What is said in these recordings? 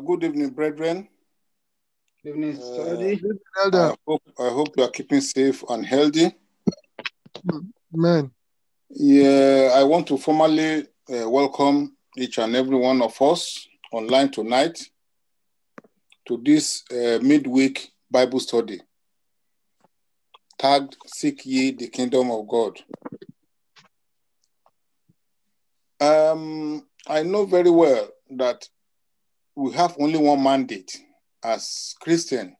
good evening, brethren. Good evening, Uh, study. Elder. I hope I hope you are keeping safe and healthy. Amen. Yeah, I want to formally uh, welcome each and every one of us online tonight to this uh, midweek Bible study tagged Seek Ye the Kingdom of God. Um, I know very well that we have only one mandate as Christian,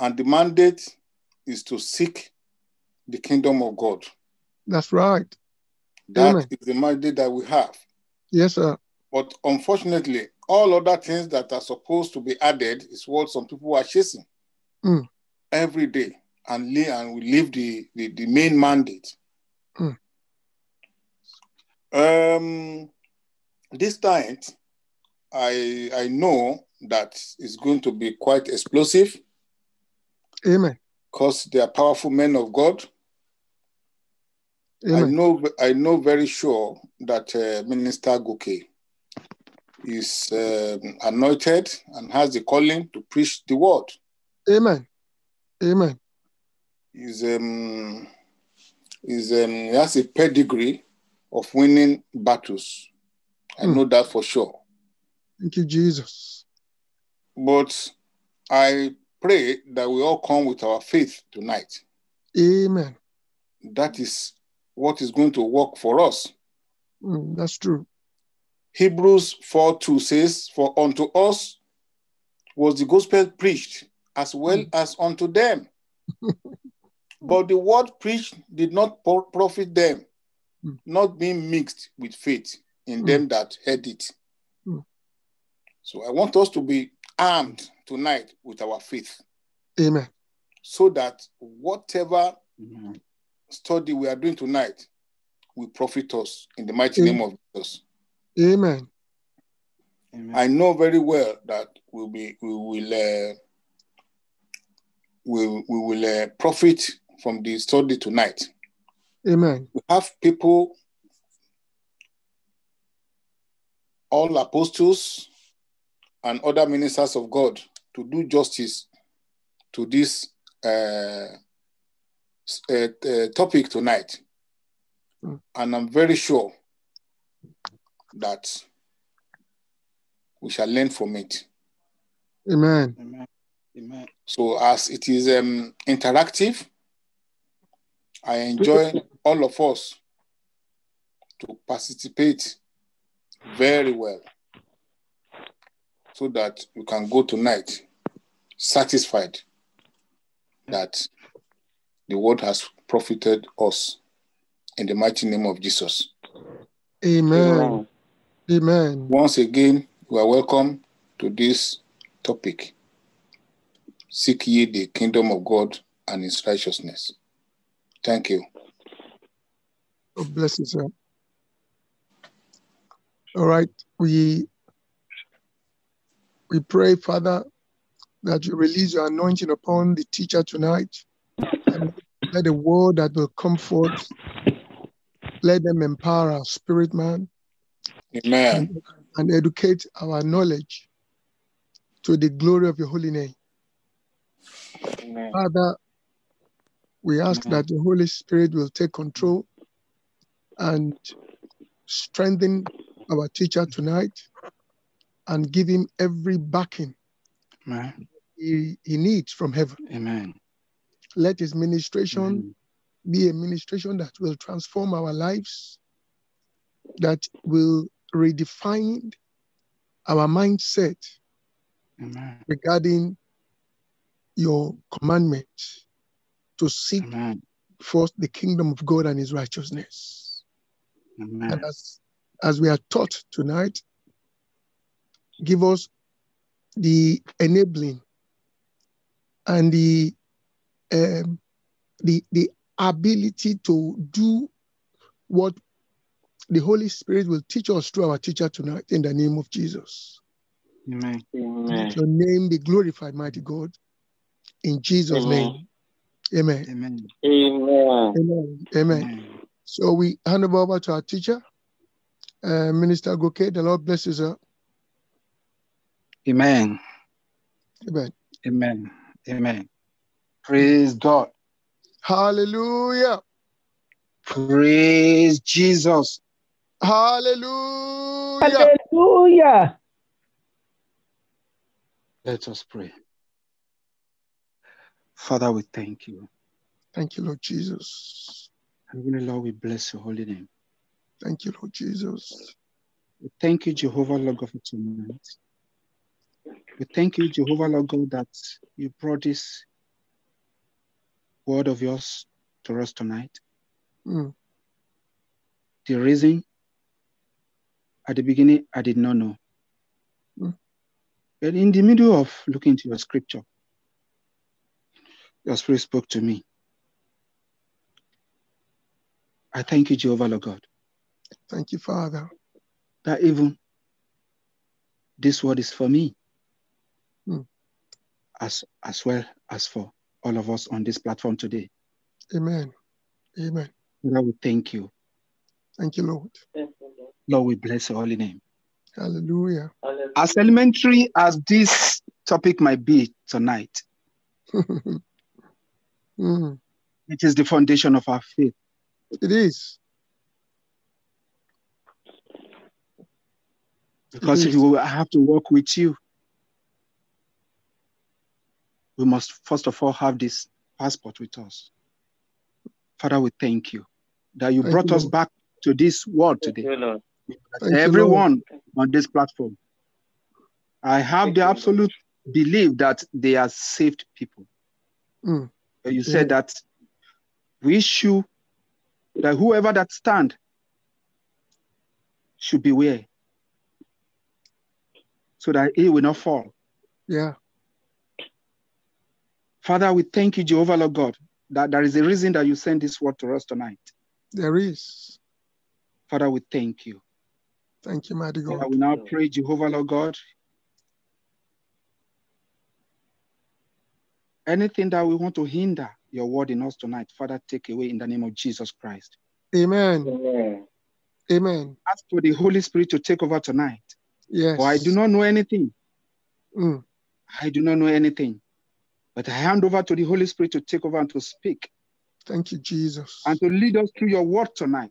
and the mandate is to seek the kingdom of God. That's right. That Amen. is the mandate that we have. Yes, sir. But unfortunately, all other things that are supposed to be added is what some people are chasing Mm. every day and, li- and we leave the, the, the main mandate. Mm. Um, this time, I, I know that it's going to be quite explosive Amen. because they are powerful men of God. I know I know very sure that uh, Minister Goke is um, anointed and has the calling to preach the word. Amen. Amen. He's, um, he's, um, he has a pedigree of winning battles. I Hmm. know that for sure. Thank you, Jesus. But I pray that we all come with our faith tonight. Amen. That is what is going to work for us. Mm, that's true. Hebrews 4 2 says, For unto us was the gospel preached, as well Mm. as unto them. but the word preached did not profit them, Mm. not being mixed with faith in Mm. them that heard it. So I want us to be armed tonight with our faith, Amen. so that whatever Amen. study we are doing tonight will profit us in the mighty Mm. name of Jesus. Amen. Amen. I know very well that we'll be, we will uh, we, we will uh, profit from the study tonight. Amen. We have people, all apostles and other ministers of God, to do justice to this uh, uh, uh, topic tonight. Mm. And I'm very sure that we shall learn from it. Amen. Amen. Amen. So as it is um, interactive, I enjoy all of us to participate very well so that we can go tonight satisfied that the word has profited us in the mighty name of Jesus. Amen. Amen. Once again, you are welcome to this topic. Seek ye the kingdom of God and his righteousness. Thank you. God bless you, sir. All right. We we pray, Father, that you release your anointing upon the teacher tonight. And let the word that will come forth, let them empower our spirit man Amen. and, and educate our knowledge to the glory of your holy name. Amen. Father, we ask Amen. that the Holy Spirit will take control and strengthen our teacher tonight and give him every backing Amen. he, he needs from heaven. Amen. Let his ministration Amen. be a ministration that will transform our lives, that will redefine our mindset Amen. regarding your commandment to seek Amen. first the kingdom of God and his righteousness. Amen. And as, as we are taught tonight, give us the enabling and the um, the the ability to do what the Holy Spirit will teach us through our teacher tonight in the name of Jesus. Amen. Let your name be glorified, mighty God. In Jesus' name. Amen. Amen. Amen. Amen. So we hand over to our teacher, uh, Minister Goke. The Lord bless you, sir. Amen. Amen. Amen. Amen. Praise God. Hallelujah. Praise Jesus. Hallelujah. Hallelujah. Let us pray. Father, we thank you. Thank you, Lord Jesus. Heavenly Lord, we bless your holy name. Thank you, Lord Jesus. We thank you, Jehovah Lord God, for tonight. We thank you, Jehovah Lord God, that you brought this word of yours to us tonight. Mm. The reason at the beginning I did not know. Mm. But in the middle of looking into your scripture, your spirit spoke to me. I thank you, Jehovah Lord God, Thank you, Father. that even this word is for me. As, as well as for all of us on this platform today. Amen. Amen. Lord, we thank you. Thank you, Lord. Lord, we bless your holy name. Hallelujah. As elementary as this topic might be tonight, Mm. it is the foundation of our faith. It is. Because if is. we have to work with you, we must first of all have this passport with us. Father, we thank you that you Thank brought you, us Lord. back to this world today. you, Lord. That you, everyone on this platform, I have Thank the you, absolute belief that they are saved people. Mm. You Amen. said that we should, that whoever that stand should beware so that he will not fall. Yeah. Father, we thank you, Jehovah Lord God, that there is a reason that you sent this word to us tonight. There is. Father, we thank you. Thank you, mighty Father, God. we now pray, Jehovah Lord God. Anything that we want to hinder your word in us tonight, Father, take away in the name of Jesus Christ. Amen. Amen. Amen. Ask for the Holy Spirit to take over tonight. Yes. For I do not know anything. Mm. I do not know anything. But I hand over to the Holy Spirit to take over and to speak Thank you, Jesus. and to lead us through your word tonight.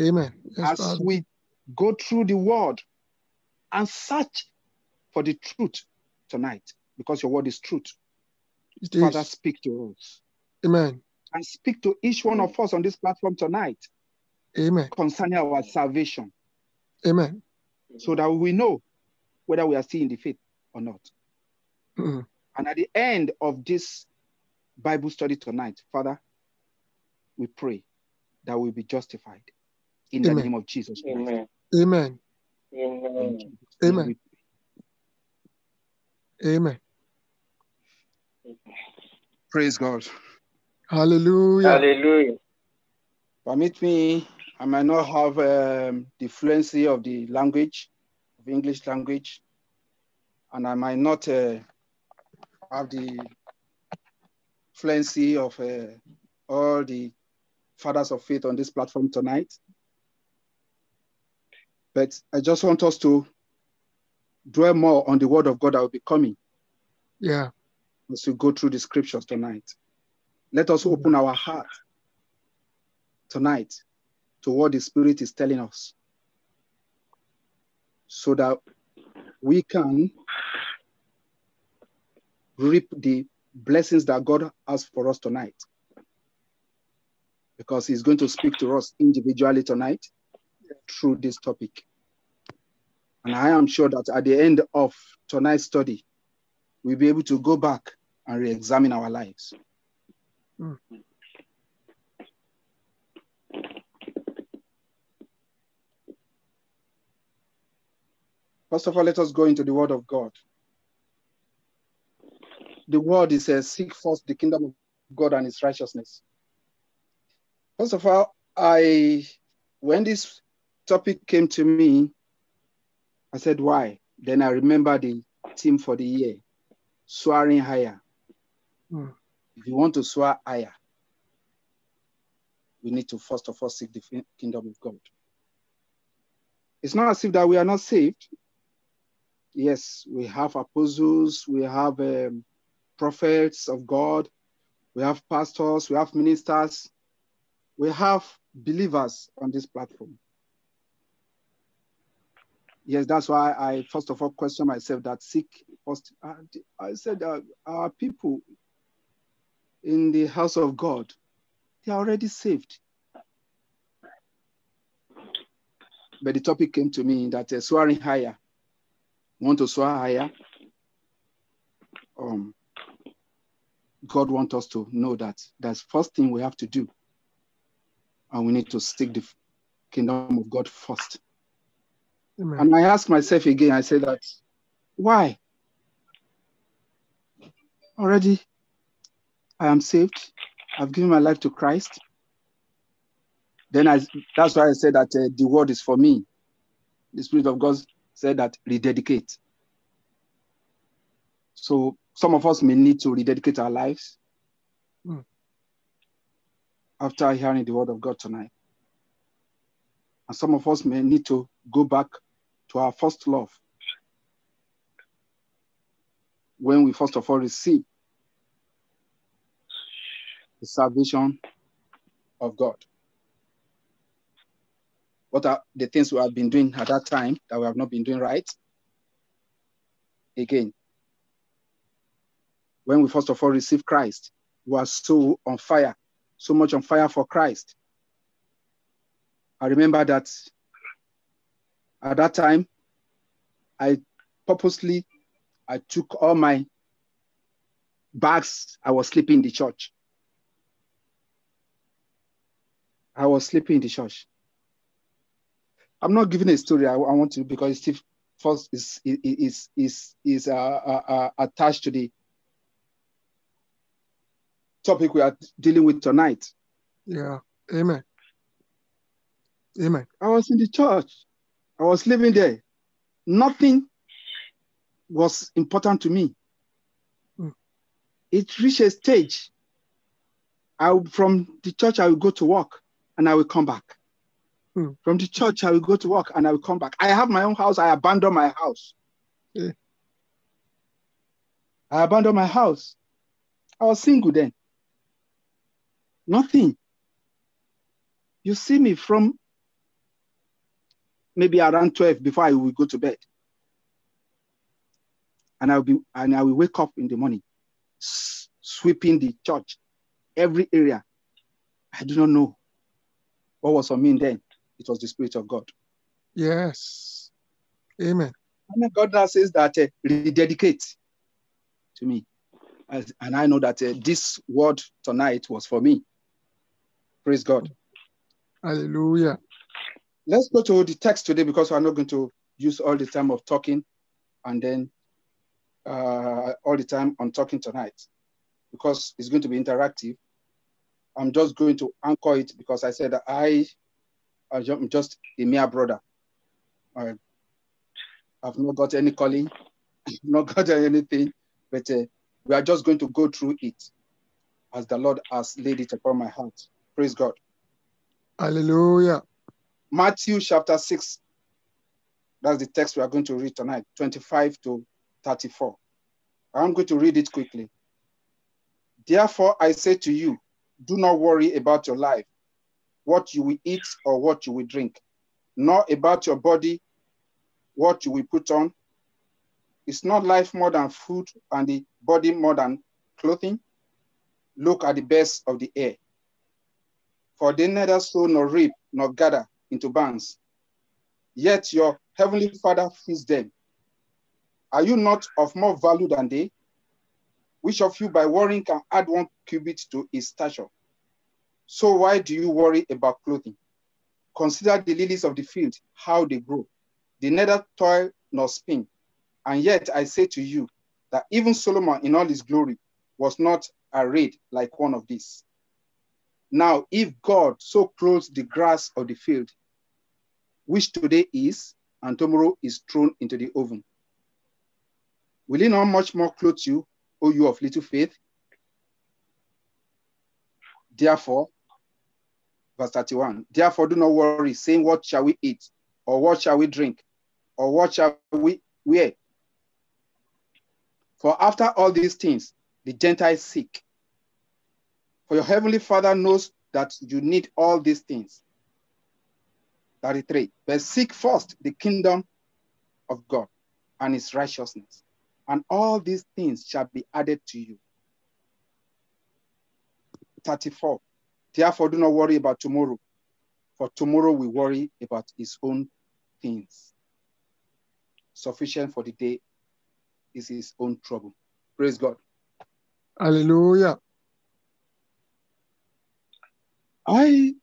Amen. Yes, as Father. we go through the word and search for the truth tonight, because your word is truth. It Father, is. speak to us Amen. and speak to each one of us on this platform tonight Amen. concerning our salvation Amen. so that we know whether we are still in the faith or not. Mm. And at the end of this Bible study tonight, Father, we pray that we'll be justified in the name of Jesus Christ. Amen. Amen. In Amen. Amen. Amen. Praise God. Hallelujah. Hallelujah. Permit me, I might not have um, the fluency of the language, of English language, and I might not uh, have the fluency of uh, all the fathers of faith on this platform tonight. But I just want us to dwell more on the word of God that will be coming Yeah. as we go through the scriptures tonight. Let us open our heart tonight to what the Spirit is telling us so that we can reap the blessings that God has for us tonight. Because He's going to speak to us individually tonight through this topic. And I am sure that at the end of tonight's study, we'll be able to go back and re examine our lives. Mm. First of all, let us go into the Word of God. The word is uh, seek first the kingdom of God and His righteousness. First of all, I when this topic came to me, I said, "Why?" Then I remember the theme for the year, soaring higher. Hmm. If you want to soar higher, we need to first of all seek the kingdom of God. It's not as if that we are not saved. yes, we have apostles, we have um, prophets of God, we have pastors, we have ministers, we have believers on this platform. Yes, that's why I first of all question myself that seek first. I said that our people in the house of God, they are already saved. But the topic came to me that uh, soaring higher. Want to swear higher? Um, God wants us to know that that's first thing we have to do. And we need to seek the kingdom of God first. Amen. And I ask myself again, I say that, why? Already, I am saved. I've given my life to Christ. Then I, that's why I said that uh, the word is for me. The Spirit of God said that rededicate. So some of us may need to rededicate our lives mm. after hearing the word of God tonight. And some of us may need to go back to our first love when we first of all receive the salvation of God. What are the things we have been doing at that time that we have not been doing right? Again, when we first of all received Christ, we were so on fire, so much on fire for Christ. I remember that at that time, I purposely I took all my bags. I was sleeping in the church. I was sleeping in the church. I'm not giving a story. I, I want to because it's first is is is is uh, uh, uh, attached to the topic we are dealing with tonight. Yeah. Amen. Amen. I was in the church. I was living there. Nothing was important to me. Mm. It reached a stage. I from the church I will go to work and I will come back. Mm. From the church I will go to work and I will come back. I have my own house. I abandon my house. Yeah. I abandoned my house. I was single then. Nothing. You see me from maybe around 12 before I will go to bed. And I'll be and I will wake up in the morning, sweeping the church, every area. I do not know what was on me then. It was the Spirit of God. Yes. Amen. And God now says that uh, rededicate to me. And I know that uh, this word tonight was for me. Praise God. Hallelujah. Let's go to the text today because we're not going to use all the time of talking and then uh, all the time on talking tonight because it's going to be interactive. I'm just going to anchor it because I said that I, I'm just a mere brother. I, I've not got any calling, not got anything, but uh, we are just going to go through it as the Lord has laid it upon my heart. Praise God. Hallelujah. Matthew chapter 6. That's the text we are going to read tonight, 25 to 34. I'm going to read it quickly. Therefore, I say to you, do not worry about your life, what you will eat or what you will drink, nor about your body, what you will put on. Is not life more than food and the body more than clothing? Look at the birds of the air for they neither sow nor reap nor gather into barns. Yet your heavenly Father feeds them. Are you not of more value than they? Which of you by worrying can add one cubit to his stature? So why do you worry about clothing? Consider the lilies of the field, how they grow. They neither toil nor spin. And yet I say to you that even Solomon in all his glory was not arrayed like one of these. Now, if God so clothes the grass of the field, which today is, and tomorrow is thrown into the oven, will he not much more clothe you, O you of little faith? Therefore, verse 31, therefore do not worry, saying, What shall we eat? Or what shall we drink? Or what shall we wear? For after all these things, the Gentiles seek. For your heavenly Father knows that you need all these things. 33. But seek first the kingdom of God and his righteousness, and all these things shall be added to you. 34. Therefore, do not worry about tomorrow, for tomorrow will worry about its own things. Sufficient for the day is his own trouble. Praise God. Hallelujah. I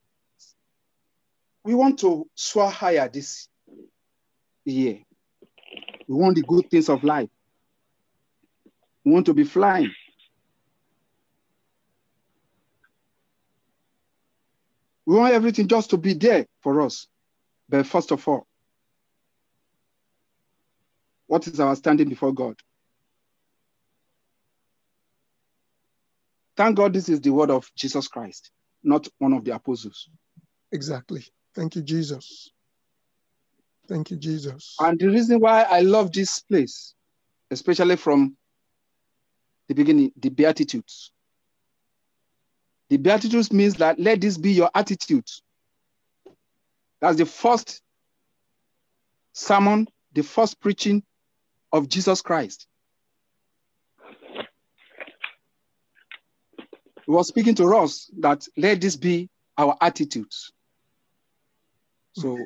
we want to soar higher this year. We want the good things of life. We want to be flying. We want everything just to be there for us. But first of all, what is our standing before God? Thank God this is the word of Jesus Christ, not one of the apostles. Exactly. Thank you, Jesus. Thank you, Jesus. And the reason why I love this place, especially from the beginning, the Beatitudes. The Beatitudes means that let this be your attitude. That's the first sermon, the first preaching of Jesus Christ. He was speaking to us that let this be our attitudes. So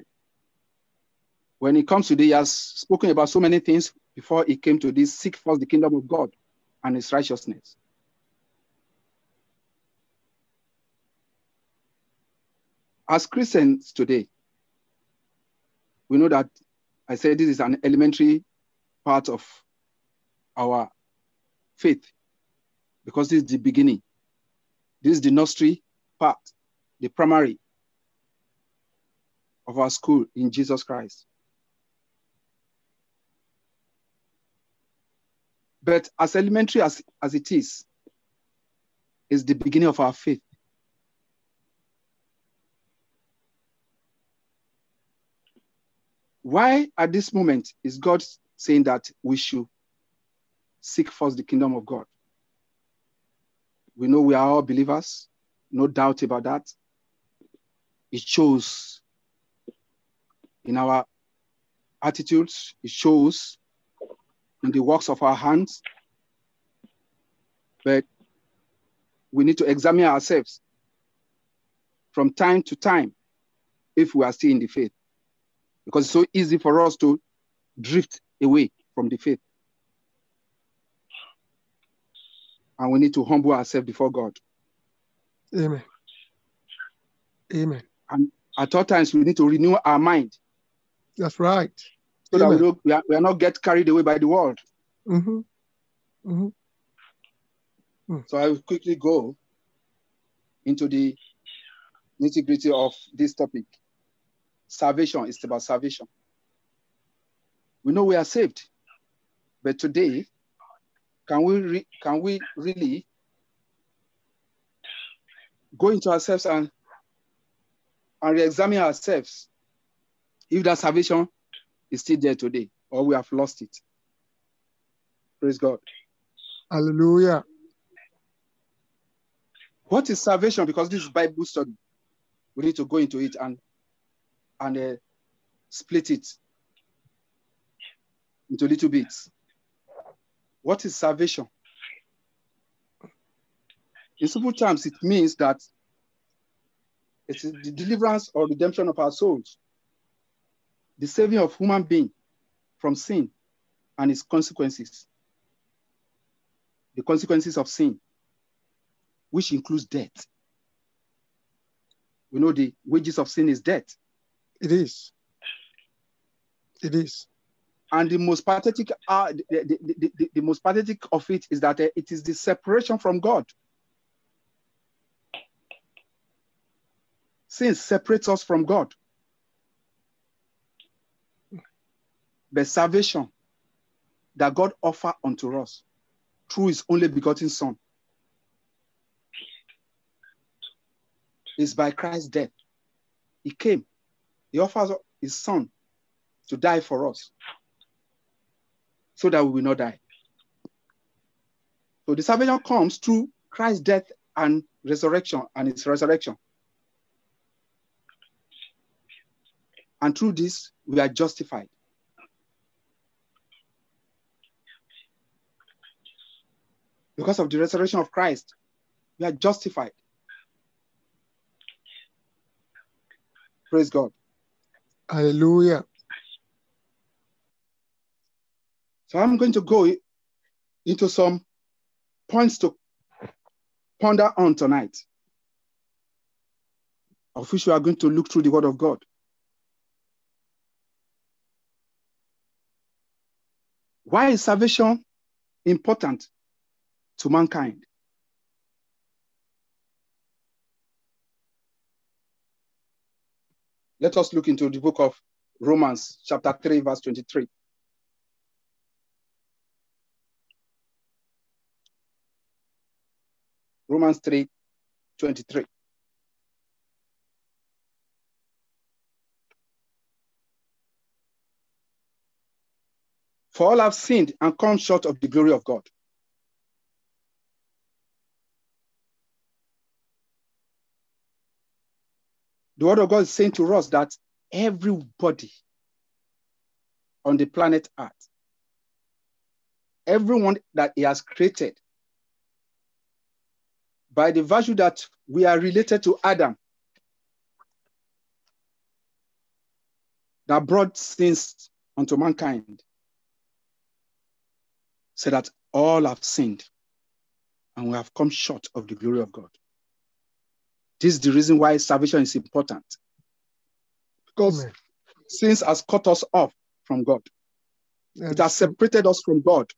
when it comes to this, he has spoken about so many things before he came to this seek first the kingdom of God and his righteousness. As Christians today, we know that I said this is an elementary part of our faith because this is the beginning. This is the nursery part, the primary of our school in Jesus Christ. But as elementary as, as it is, is the beginning of our faith. Why at this moment is God saying that we should seek first the kingdom of God? We know we are all believers, no doubt about that. It shows in our attitudes, it shows in the works of our hands. But we need to examine ourselves from time to time if we are still in the faith. Because it's so easy for us to drift away from the faith. And we need to humble ourselves before God. Amen. Amen. And at all times, we need to renew our mind That's right. so that we, don't, we, are, we are not get carried away by the world. hmm hmm So I will quickly go into the nitty gritty of this topic. Salvation is about salvation. We know we are saved, but today, can we re- can we really go into ourselves and and re-examine ourselves if that salvation is still there today or we have lost it? Praise God. Hallelujah. what is salvation because this is bible study we need to go into it and and uh, split it into little bits what is salvation in simple terms it means that it is the deliverance or redemption of our souls the saving of human being from sin and its consequences the consequences of sin which includes death. We know the wages of sin is death. It is. It is. And the most pathetic, uh, the, the, the, the, most pathetic of it is that uh, it is the separation from God. Sin separates us from God. But salvation that God offer unto us through his only begotten son is by Christ's death. He came. He offers his son to die for us so that we will not die. So the salvation comes through Christ's death and resurrection and its resurrection. And through this, we are justified. Because of the resurrection of Christ, we are justified. Praise God. Hallelujah. So I'm going to go into some points to ponder on tonight, of which we are going to look through the Word of God. Why is salvation important to mankind? Let us look into the book of Romans, chapter 3, verse 23. Romans 3, 23. For all have sinned and come short of the glory of God. The word of God is saying to us that everybody on the planet Earth, everyone that He has created, by the virtue that we are related to Adam, that brought sins unto mankind, so that all have sinned and we have come short of the glory of God. This is the reason why salvation is important. Because Amen. sins has cut us off from God. It has separated us from God.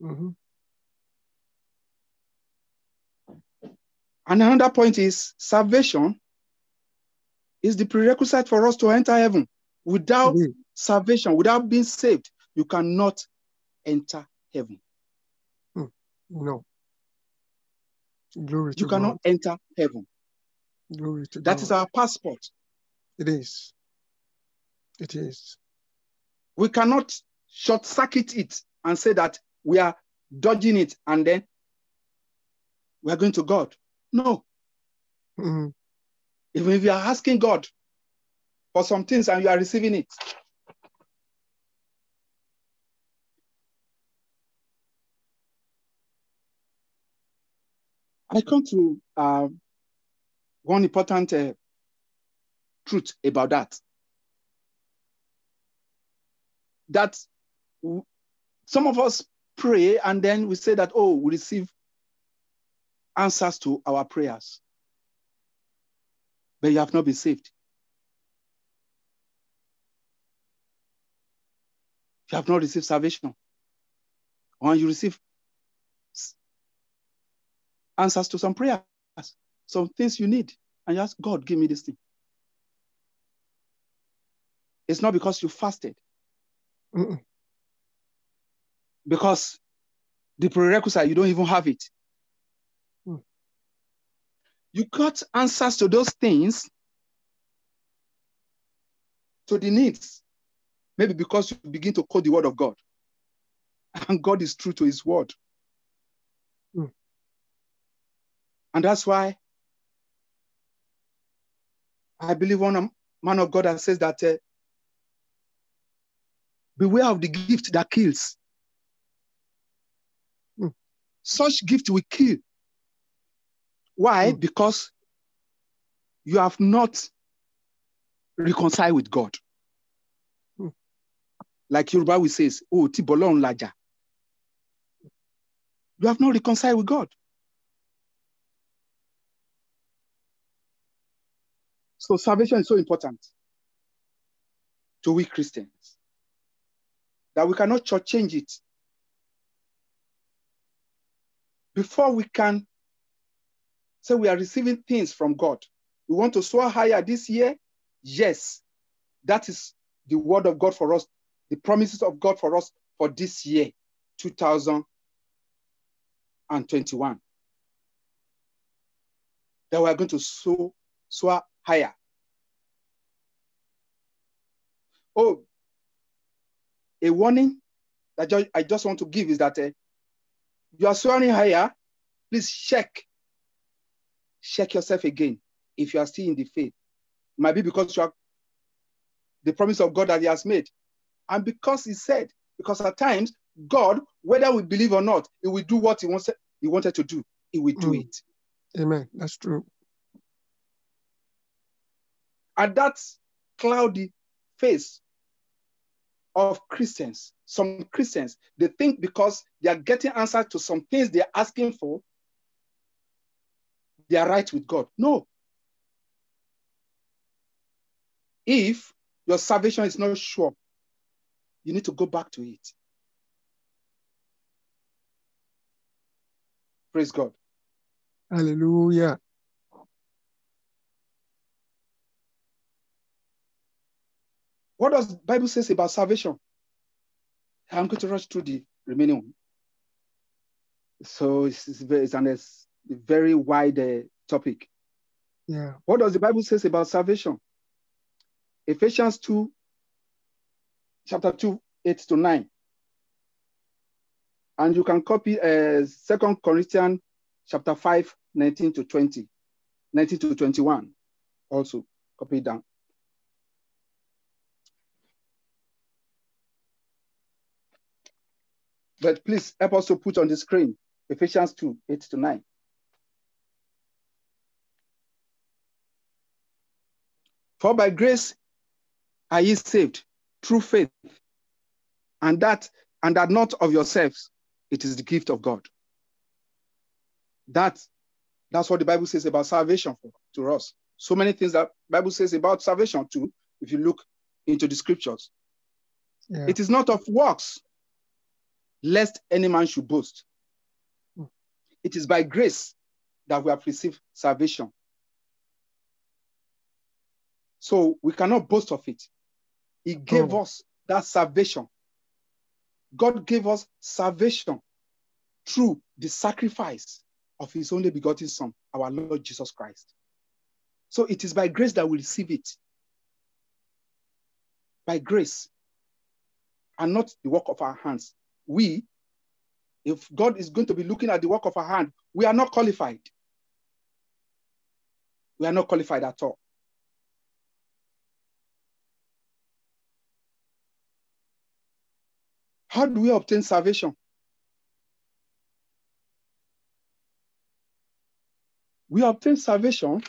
Mhm. And another point is salvation is the prerequisite for us to enter heaven. Without It is. salvation, without being saved, you cannot enter heaven. Hmm. No. Glory to You cannot God. enter heaven. Glory to That God. is our passport. It is. It is. We cannot short circuit it and say that we are dodging it and then we are going to God. No. Mhm. Even if you are asking God for some things and you are receiving it, I come to uh, one important uh, truth about that. That w- some of us pray and then we say that, oh, we receive answers to our prayers. But you have not been saved. You have not received salvation. When you receive answers to some prayers, some things you need, and you ask God, give me this thing. It's not because you fasted, Mm-mm. because the prerequisite, you don't even have it. You got answers to those things, to the needs, maybe because you begin to quote the word of God. And God is true to his word. Hmm. And that's why I believe one man of God that says that uh, beware of the gift that kills. Hmm. Such gift will kill. Why? Hmm. Because you have not reconciled with God. Hmm. Like Yoruba will says, oh, ti bolon laja. You have not reconciled with God. So salvation is so important to we Christians that we cannot change it. Before we can say we are receiving things from God, we want to soar higher this year. Yes, that is the word of God for us, the promises of God for us for this year, 2021. That we are going to soar, soar higher. Oh, a warning that I just want to give is that uh, you are soaring higher, please check. Check yourself again if you are still in the faith. It might be because you are the promise of God that He has made. And because He said, because at times, God, whether we believe or not, He will do what He wants He wanted to do. He will do Mm. it. Amen. That's true. And that cloudy face of Christians, some Christians, they think because they are getting answers to some things they're asking for, they are right with God. No. If your salvation is not sure, you need to go back to it. Praise God. Hallelujah. What does the Bible says about salvation? I'm going to rush through the remaining one. So it's, it's, it's an, very wide uh, topic. Yeah. What does the Bible says about salvation? Ephesians 2, chapter 2, 8 to 9. And you can copy uh, 2 Corinthians chapter 5, 19 to 20, 19 to 21. Also, copy it down. But please help us to put on the screen Ephesians 2, 8 to 9. For by grace are ye saved through faith, and that and that not of yourselves, it is the gift of God. That that's what the Bible says about salvation for, to us. So many things that Bible says about salvation too, if you look into the scriptures. Yeah. It is not of works, lest any man should boast. Hmm. It is by grace that we have received salvation. So we cannot boast of it. He gave Oh. us that salvation. God gave us salvation through the sacrifice of his only begotten Son, our Lord Jesus Christ. So it is by grace that we receive it. By grace, and not the work of our hands. We, if God is going to be looking at the work of our hand, we are not qualified. We are not qualified at all. How do we obtain salvation? We obtain salvation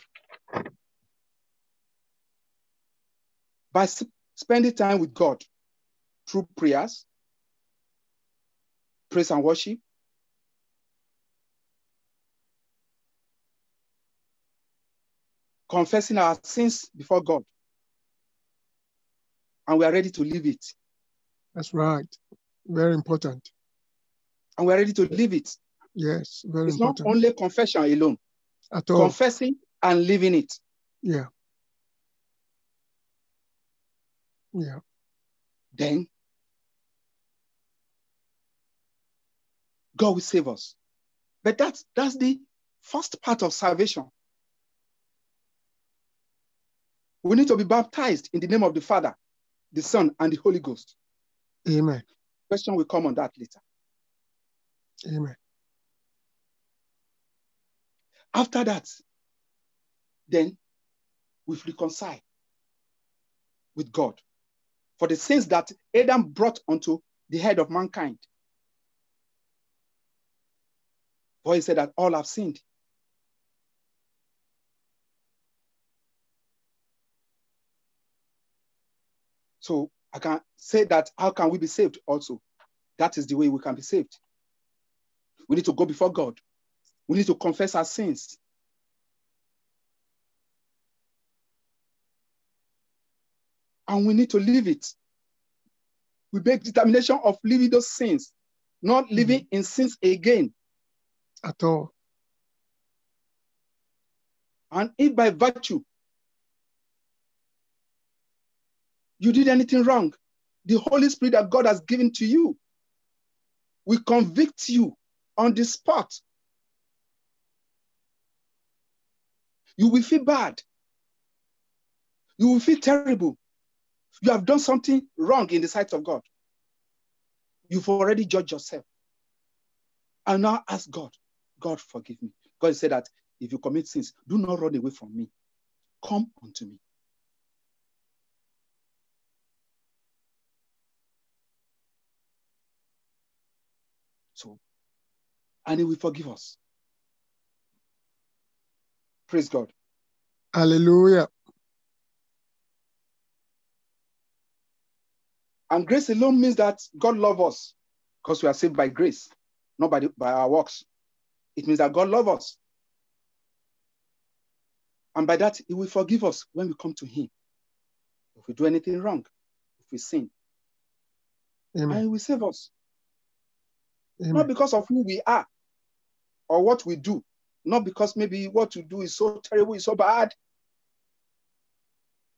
by spending time with God through prayers, praise and worship, confessing our sins before God, and we are ready to leave it. That's right. Very important. And we are ready to leave it. Yes. Very It's not only confession alone, At all. confessing and leaving it. yeah. Yeah. Then God will save us. But that's that's the first part of salvation. We need to be baptized in the name of the Father, the Son, and the Holy Ghost. Amen. Question will come on that later. Amen. After that, then we've reconciled with God for the sins that Adam brought onto the head of mankind. For he said that all have sinned. So I can say that how can we be saved also? That is the way we can be saved. We need to go before God. We need to confess our sins. And we need to leave it. We make determination of leaving those sins, not hmm. living in sins again. At all. And if by virtue you did anything wrong, the Holy Spirit that God has given to you will convict you on the spot. You will feel bad. You will feel terrible. You have done something wrong in the sight of God. You've already judged yourself. And now ask God, God, forgive me. God said that if you commit sins, do not run away from me. Come unto me. So, and he will forgive us. Praise God. Hallelujah. And grace alone means that God loves us because we are saved by grace, not by, the, by our works. It means that God loves us. And by that, He will forgive us when we come to Him. If we do anything wrong, if we sin, Amen. and He will save us. Amen. Not because of who we are or what we do, not because maybe what we do is so terrible, is so bad,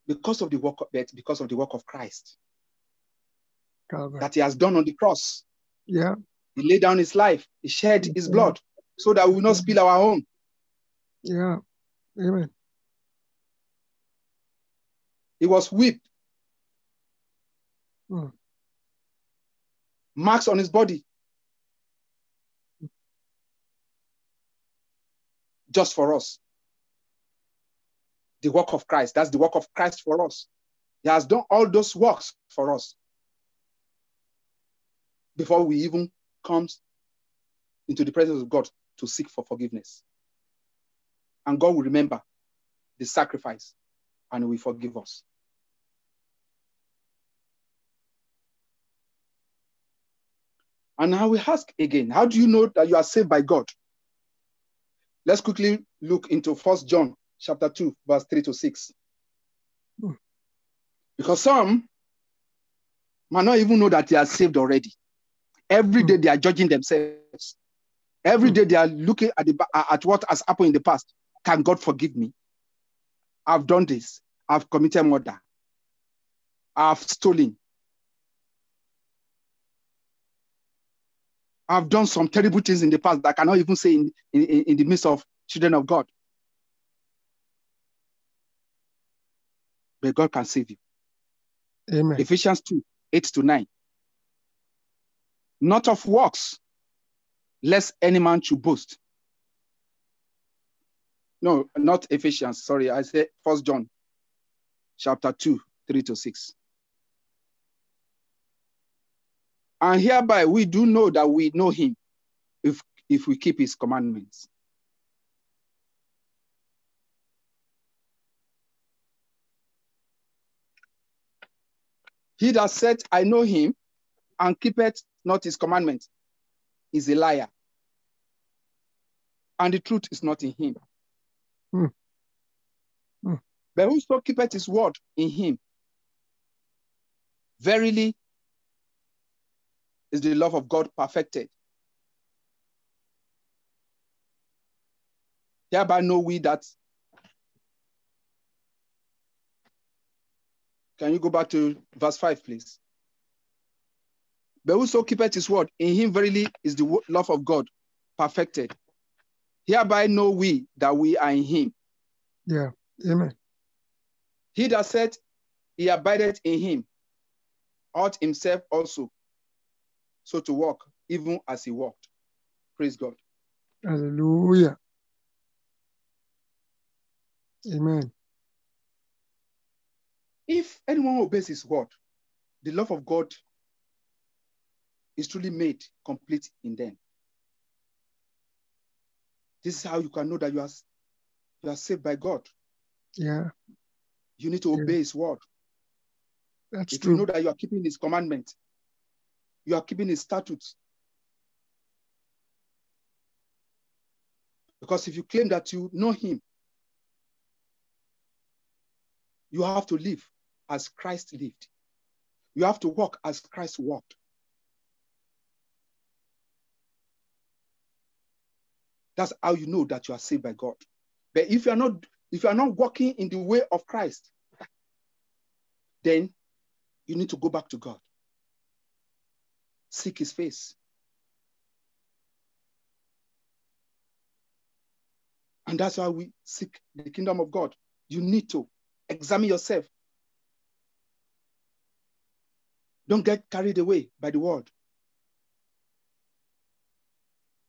because of the work of but because of the work of Christ Calvary. that He has done on the cross. Yeah. He laid down His life, He shed His blood so that we will not spill our own. Yeah. Amen. He was whipped, Hmm. marks on his body. Just for us. The work of Christ. That's the work of Christ for us. He has done all those works for us before we even come into the presence of God to seek for forgiveness. And God will remember the sacrifice and will forgive us. And now we ask again, how do you know that you are saved by God? Let's quickly look into First John chapter 2, verse 3 to 6. Hmm. Because some might not even know that they are saved already. Every Hmm. they are judging themselves. Every Hmm. they are looking at, the, at what has happened in the past. Can God forgive me? I've done this. I've committed murder. I've stolen. I've done some terrible things in the past that I cannot even say in, in, in the midst of children of God. But God can save you. Amen. Ephesians 2 8 to 9. Not of works, lest any man should boast. No, not Ephesians. Sorry, I said First John chapter 2 3 to 6. And hereby we do know that we know him if, if we keep his commandments. He that said, I know him, and keepeth not his commandments, is a liar. And the truth is not in him. Hmm. Hmm. But whoso keepeth his word in him, verily is the love of God perfected. Hereby know we that. Can you go back to verse 5, please? But whoso keepeth his word, in him verily is the love of God perfected. Hereby know we that we are in him. Yeah. Amen. He that said he abideth in him ought himself also so to walk, even as he walked. Praise God. Hallelujah. Amen. If anyone obeys his word, the love of God is truly made complete in them. This is how you can know that you are, you are saved by God. Yeah. You need to Yeah. obey his word. That's if you know that you are keeping his commandment, you are keeping his statutes. Because if you claim that you know him, you have to live as Christ lived. You have to walk as Christ walked. That's how you know that you are saved by God. But if you are not, if you are not walking in the way of Christ, then you need to go back to God. Seek his face. And that's why we seek the kingdom of God. You need to examine yourself. Don't get carried away by the world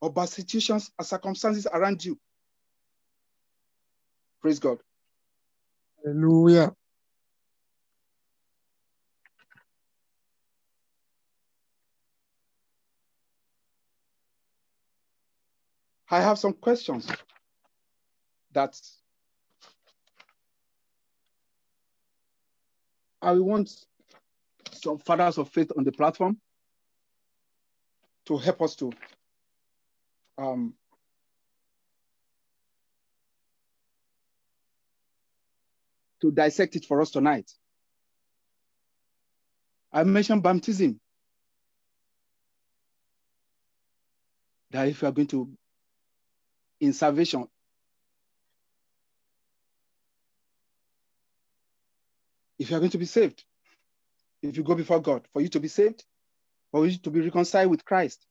or by situations and circumstances around you. Praise God. Hallelujah. I have some questions that I want some fathers of faith on the platform to help us to um, to dissect it for us tonight. I mentioned baptism. That if you are going to, in salvation, if you are going to be saved, if you go before God, for you to be saved, for you to be reconciled with Christ,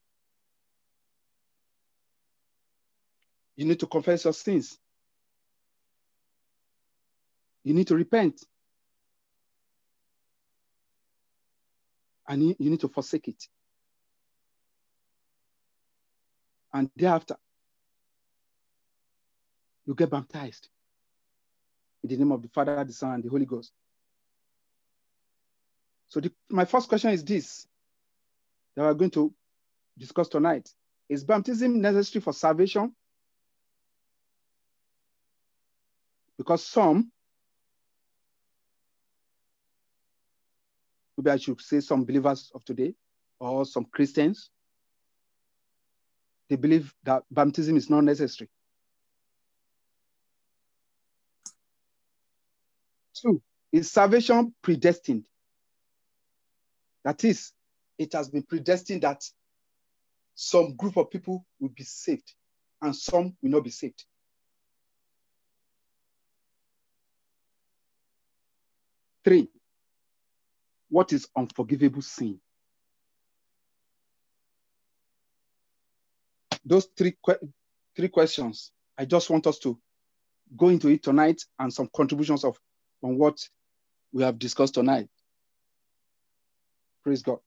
you need to confess your sins. You need to repent. And you need to forsake it. And thereafter, you get baptized in the name of the Father, the Son, and the Holy Ghost. So the, my first question is this that we're going to discuss tonight. Is baptism necessary for salvation? Because some, maybe I should say some believers of today or some Christians, they believe that baptism is not necessary. Two, is salvation predestined? That is, it has been predestined that some group of people will be saved and some will not be saved. Three, what is unforgivable sin? Those three, three questions, I just want us to go into it tonight and some contributions of on what we have discussed tonight. Praise God.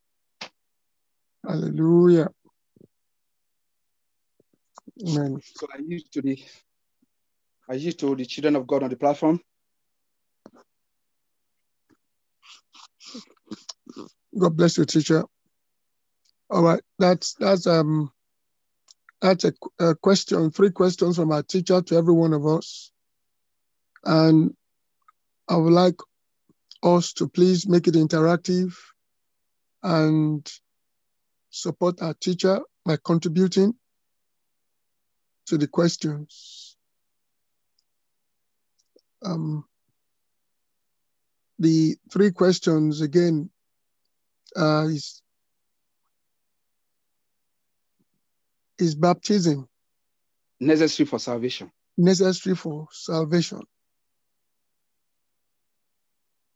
Hallelujah. Amen. So I used to the I used to the children of God on the platform. God bless you, teacher. All right, that's that's um that's a, a question, three questions from our teacher to every one of us, and I would like us to please make it interactive and support our teacher by contributing to the questions. Um, the three questions again uh, is is baptism necessary for salvation? Necessary for salvation.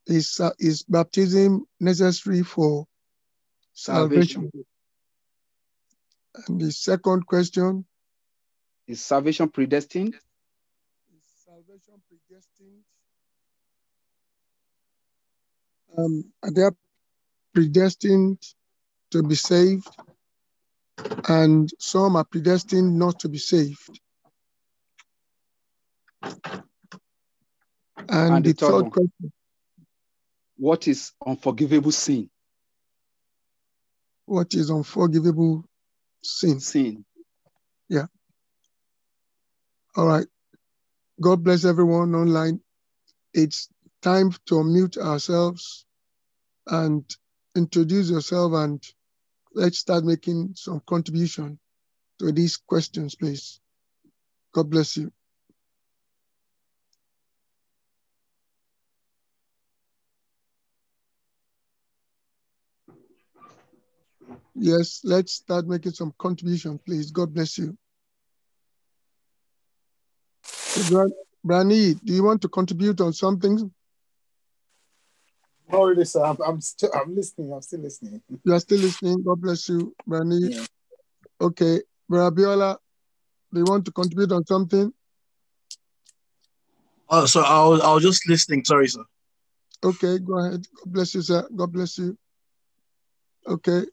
Is uh, is baptism necessary for salvation. salvation. And the second question is salvation predestined? Is salvation predestined? Um, are they predestined to be saved? And some are predestined not to be saved. And, and the, the third, third question What is unforgivable sin? what is unforgivable sin. Sin. Yeah. All right. God bless everyone online. It's time to unmute ourselves and introduce yourself and let's start making some contribution to these questions, please. God bless you. Yes, let's start making some contribution, please. God bless you. Brani, do you want to contribute on something? Not really, sir. I'm, I'm, still, I'm listening. I'm still listening. You are still listening. God bless you, Brani. Yeah. Okay. Brabiola, do you want to contribute on something? Oh, so I was, I was just listening. Sorry, sir. Okay, go ahead. God bless you, sir. God bless you. Okay.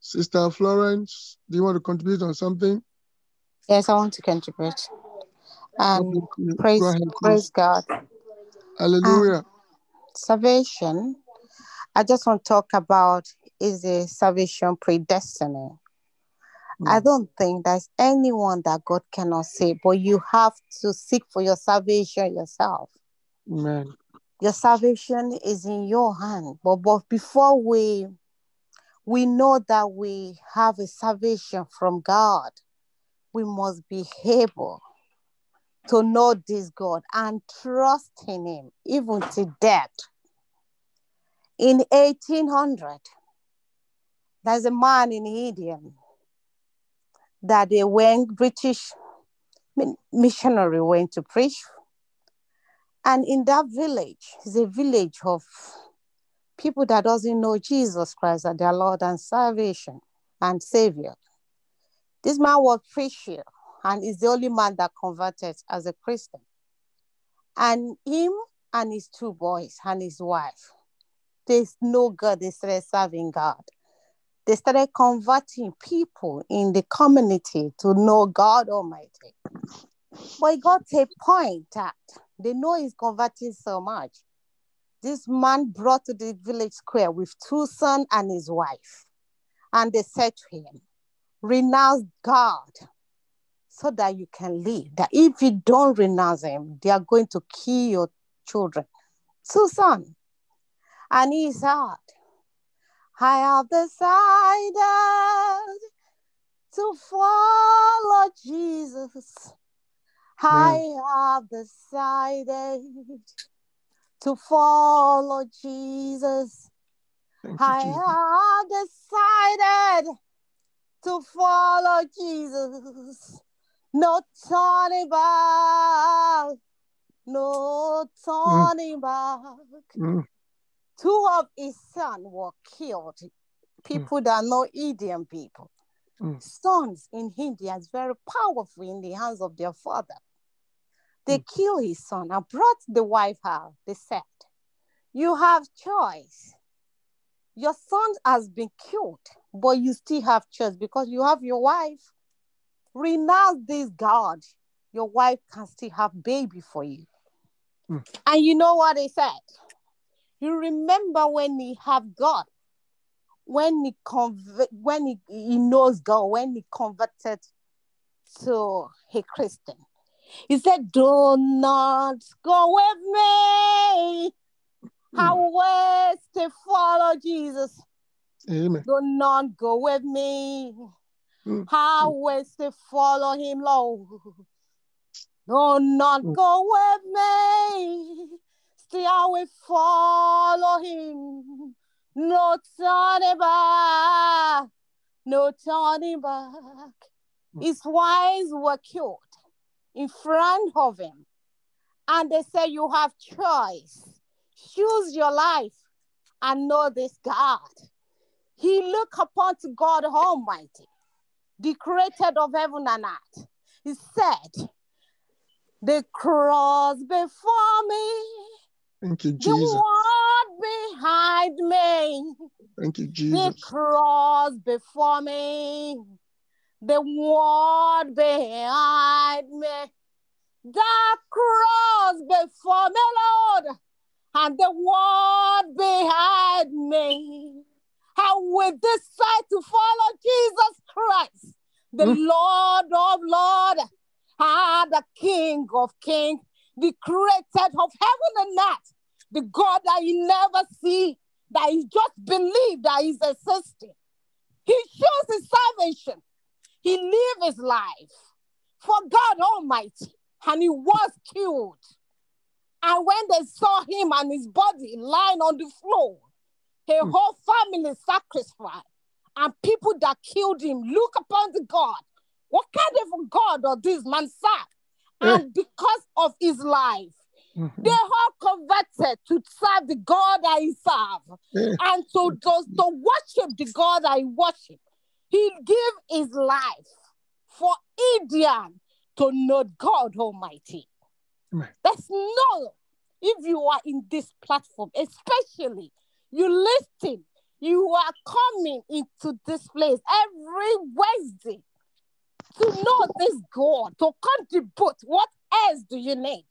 Sister Florence, do you want to contribute on something? Yes, I want to contribute. Um, praise, Go ahead, praise. God. Hallelujah. Salvation. I just want to talk about is a salvation predestined. I Mm. don't think there's anyone that God cannot save, but you have to seek for your salvation yourself. Amen. Your salvation is in your hand. But, but before we we know that we have a salvation from God, we must be able to know this God and trust in Him even to death. In 1800, there's a man in India that they went, British missionary went to preach. And in that village, is a village of people that doesn't know Jesus Christ as their Lord and salvation and Savior. This man was preaching and is the only man that converted as a Christian. And him and his two boys and his wife, they know God, they started serving God. They started converting people in the community to know God Almighty. But it got a point that they know he's converting so much. This man brought to the village square with two sons and his wife. And they said to him, renounce God so that you can live. That if you don't renounce him, they are going to kill your children. Two sons. And he said, I have decided to follow Jesus. I have decided to follow Jesus. You, I have decided to follow Jesus. No turning back. No turning back. Mm. Two of his sons were killed. People that know Indian people. Mm. Sons in India is very powerful in the hands of their father. They kill his son and brought the wife out. They said, You have choice. Your son has been killed, but you still have choice because you have your wife. Renounce this God. Your wife can still have baby for you. Mm. And you know what they said? You remember when he have God, when he convert, when he, he knows God, when he converted to a Christian. He said, Do not go with me. I ways to follow Jesus. Amen. Do not go with me. Mm. How ways to follow him, Lord. Do not Mm. go with me. Still I will follow him. No turning back. No turning back. His wives were killed in front of him. And they say, You have choice. Choose your life and know this God. He look upon to God Almighty, the creator of heaven and earth. He said, The cross before me, Thank you, Jesus. the world behind me, Thank you, Jesus. the cross before me, the world behind me, the cross before me, Lord, and the world behind me. I will decide to follow Jesus Christ, the Mm. Lord of Lord, and the King of Kings, the creator of heaven and earth, the God that you never see, that you just believe that He's existing. He shows His salvation. He lived His life for God Almighty, and He was killed. And when they saw him and his body lying on the floor, a Hmm. whole family sacrificed. And people that killed him look upon the God. What kind of God does this man serve? Eh. And because of his life, Mhm. they all converted to serve the God that he served Eh. and to, to, to worship the God that he worship. He gave his life for Indian to know God Almighty. Amen. There's no, if you are in this platform, especially you listen, you are coming into this place every Wednesday. to know this God, to contribute. What else do you need?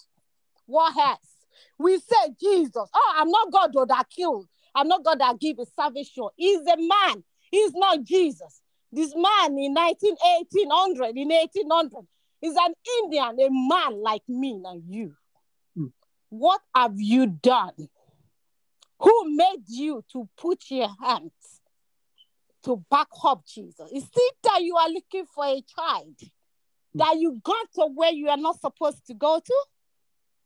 What else? We say Jesus. Oh, I'm not God that killed. I'm not God that give a salvation. He's a man. He's not Jesus. This man in 19, 1800, in 1800, is an Indian, a man like me and you. Mm. What have you done? Who made you to put your hands to back up Jesus? Is it that you are looking for a child? That you got to where you are not supposed to go to?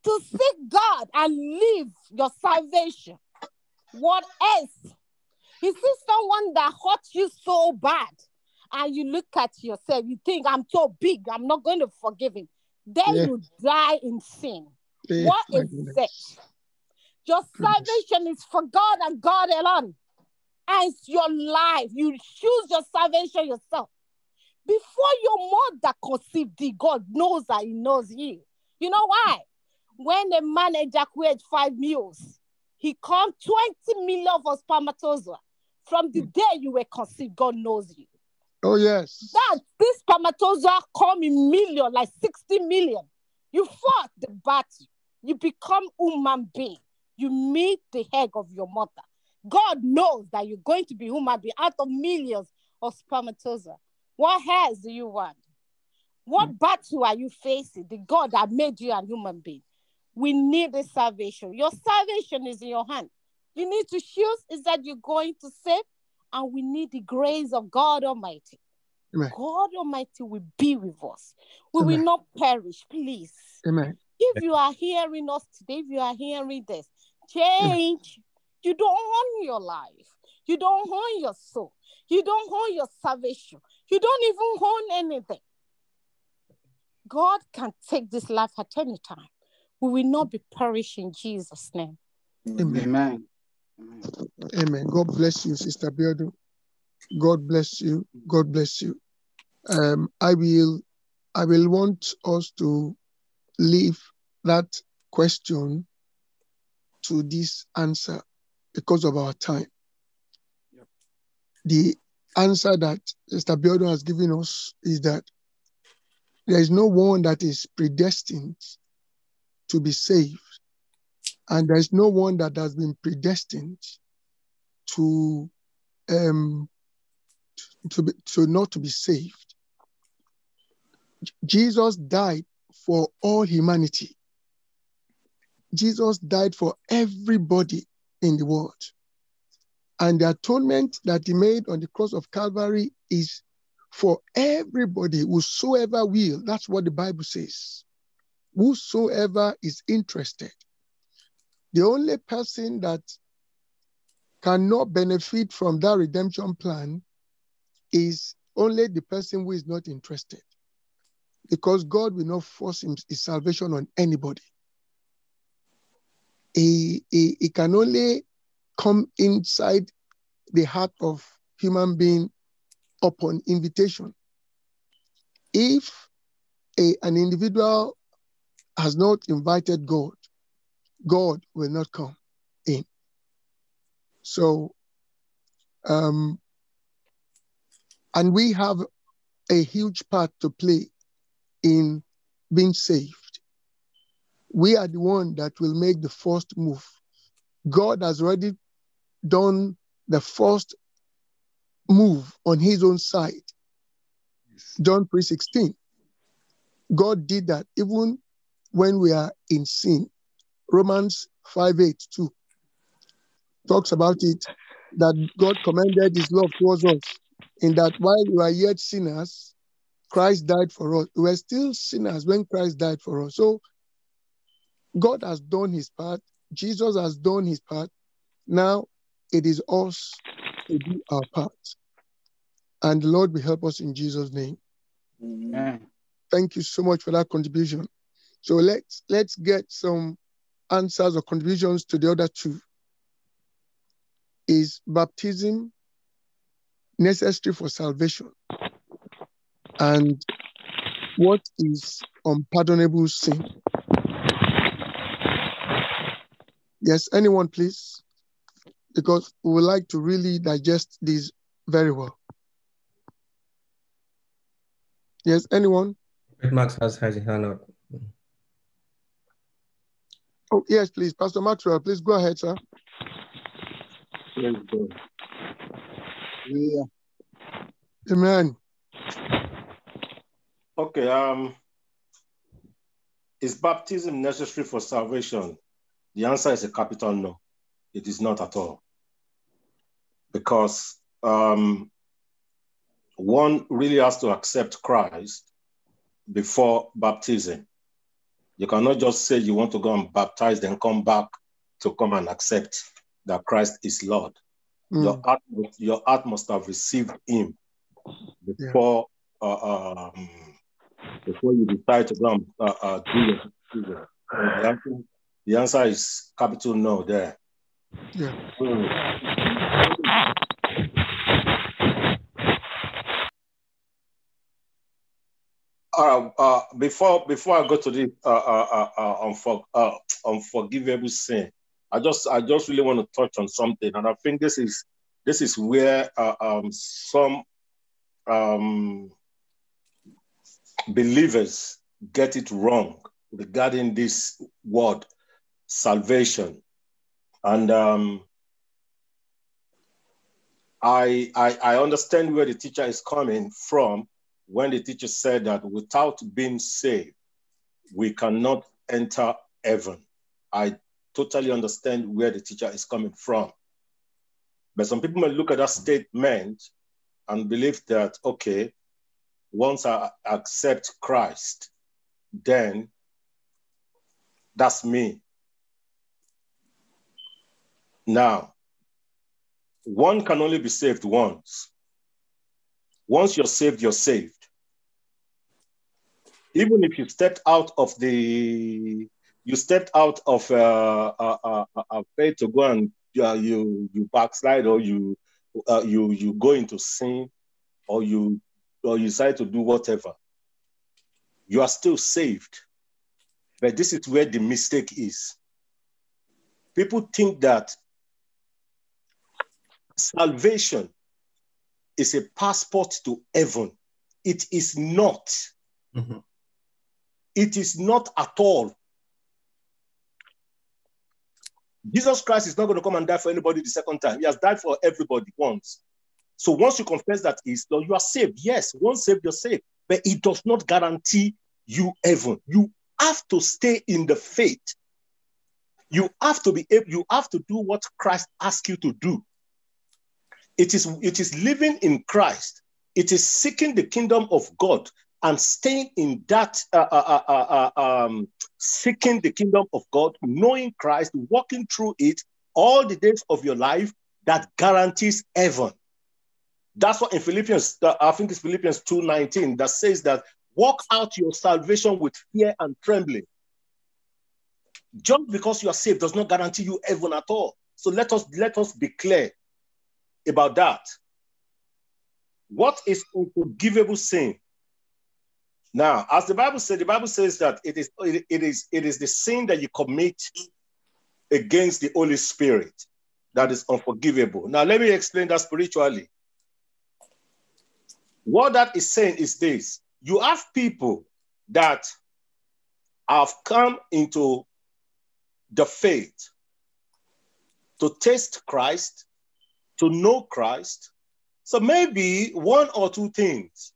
To seek God and live your salvation. What else? Is this someone that hurt you so bad? And you look at yourself, you think, I'm so big, I'm not going to forgive him. Then Yeah. you die in sin. Eh, What my is goodness. it? Your Goodness. salvation is for God and God alone. And it's your life. You choose your salvation yourself. Before your mother conceived thee, God knows that He knows you. You know why? When a man ejaculates five meals, he comes 20 million of spermatozoa. From the day you were conceived, God knows you. Oh, yes. That this spermatozoa come in million, like 60 million. You fought the battle. You become human being. You meet the egg of your mother. God knows that you're going to be human being out of millions of spermatozoa. What else do you want? What hmm. battle are you facing? The God that made you a human being. We need the salvation. Your salvation is in your hand. You need to choose is that you're going to save, and we need the grace of God Almighty. Amen. God Almighty will be with us. We will not perish, please. Amen. If you are hearing us today, if you are hearing this, change. You don't own your life. You don't own your soul. You don't own your salvation. You don't even own anything. God can take this life at any time. We will not be perished in Jesus' name. Amen. Amen. Amen. God bless you, Sister Biodo. God bless you. God bless you. Um, I will, I will want us to leave that question to this answer because of our time. Yep. The answer that Sister Biodo has given us is that there is no one that is predestined to be saved, and there is no one that has been predestined to um to be, to not to be saved. Jesus died for all humanity. Jesus died for everybody in the world. And the atonement that he made on the cross of Calvary is for everybody, whosoever will. That's what the Bible says. Whosoever is interested. The only person that cannot benefit from that redemption plan is only the person who is not interested. Because God will not force his salvation on anybody. He, he, he can only come inside the heart of human being upon invitation. If a, an individual has not invited God, God will not come in. So, um, and we have a huge part to play in being saved. We are the one that will make the first move. God has already done the first move on his own side. John 3:16. God did that even when we are in sin. Romans 5:8 too talks about it that God commended his love towards us in that while we are yet sinners, Christ died for us. We were still sinners when Christ died for us. So God has done his part. Jesus has done his part. Now it is us to do our part. And the Lord will help us in Jesus' name. Amen. Thank you so much for that contribution. So let's let's get some answers or contributions to the other two. Is baptism necessary for salvation? And what is unpardonable sin? Yes, anyone, please, because we would like to really digest this very well. Yes, anyone? Max has his hand up. Oh, yes, please. Pastor Maxwell, please go ahead, sir. Praise God. Yeah. Amen. Okay, um, is baptism necessary for salvation? The answer is a capital no. It is not at all. Because um, one really has to accept Christ before baptism. You cannot just say you want to go and baptize, then come back to come and accept that Christ is Lord. Mm. Your heart, your heart must have received Him before uh, um, before you decide to go and uh, uh, do your the, answer, the answer is capital no there. Yeah. Uh, uh, before before I go to the uh, uh, uh, unfor, unforgivable sin, I just I just really want to touch on something, and I think this is this is where um, some um, believers get it wrong regarding this word salvation, and um, I, I I understand where the teacher is coming from when the teacher said that without being saved, we cannot enter heaven. I totally understand where the teacher is coming from. But some people may look at that statement and believe that, okay, once I accept Christ, then that's me. Now, one can only be saved once. Once you're saved, you're saved. Even if you stepped out of the, you stepped out of uh, uh, uh, uh, faith to go and uh, you you backslide or you uh, you you go into sin or you or you decide to do whatever, you are still saved. But this is where the mistake is. People think that salvation is a passport to heaven. It is not. Mm-hmm. It is not at all. Jesus Christ is not going to come and die for anybody the second time. He has died for everybody once. So once you confess that Lord, you are saved. Yes, once saved, you're saved. But it does not guarantee you heaven. You have to stay in the faith. You have to be able, you have to do what Christ asks you to do. It is, it is living in Christ. It is seeking the kingdom of God and staying in that, uh, uh, uh, uh, um, seeking the kingdom of God, knowing Christ, walking through it all the days of your life that guarantees heaven. That's what in Philippians, uh, I think it's Philippians 2:19 that says that walk out your salvation with fear and trembling. Just because you are saved does not guarantee you heaven at all. So let us let us be clear about that. What is unforgivable sin? Now, as the Bible says, the Bible says that it is it, it is it is the sin that you commit against the Holy Spirit that is unforgivable. Now, let me explain that spiritually. What that is saying is this: you have people that have come into the faith to taste Christ, to know Christ. So maybe one or two things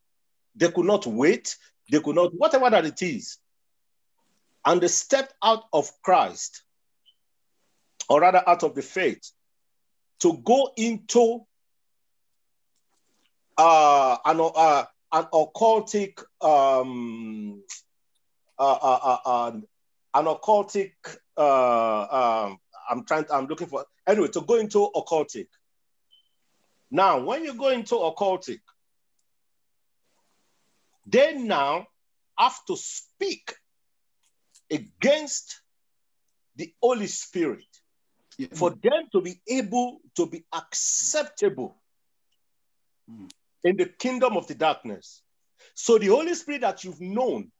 they could not wait, they could not, whatever that it is. And they stepped out of Christ, or rather out of the faith, to go into uh, an, uh, an occultic, um, uh, uh, uh, an occultic, uh, um, I'm trying, I'm looking for, anyway, to go into occultic. Now, when you go into occultic, they now have to speak against the Holy Spirit Yeah. for them to be able to be acceptable Mm. in the kingdom of the darkness. So the Holy Spirit that you've known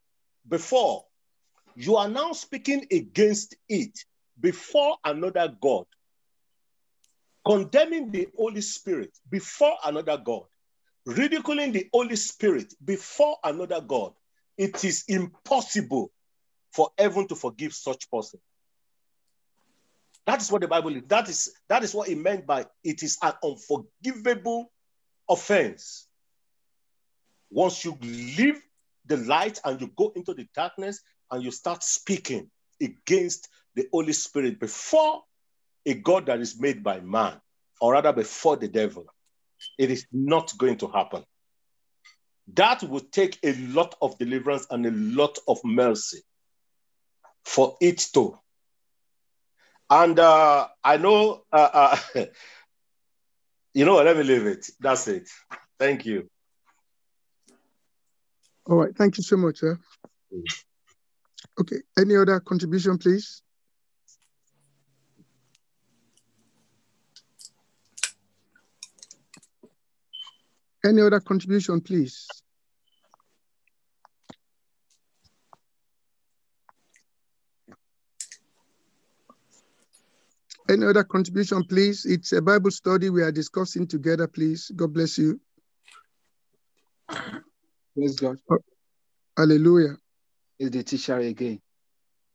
before, you are now speaking against it before another God, condemning the Holy Spirit before another God. Ridiculing the Holy Spirit before another God, it is impossible for heaven to forgive such person. That is what the Bible is. That is that is what it meant by it is an unforgivable offense. Once you leave the light and you go into the darkness and you start speaking against the Holy Spirit before a God that is made by man, or rather before the devil, it is not going to happen. That would take a lot of deliverance and a lot of mercy for it to. And uh, I know, uh, uh, you know, let me leave it. That's it. Thank you. All right. Thank you so much, sir. Okay. Any other contribution, please? Any other contribution, please? Any other contribution, please? It's a Bible study we are discussing together, please. God bless you. Praise God. Hallelujah. Is the teacher again?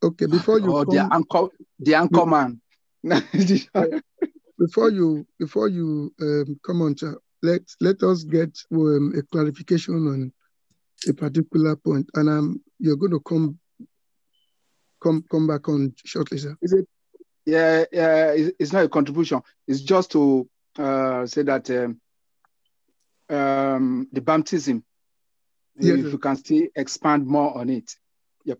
Okay, before you oh, the come- anchor, the anchor man. before you before you um, come on, sir, let let us get um, a clarification on a particular point, and um, you're going to come come come back on shortly, sir. Is it? Yeah, yeah. It's, it's not a contribution. It's just to uh, say that um, um, the baptism. Yes, if sir. you can still expand more on it. Yep.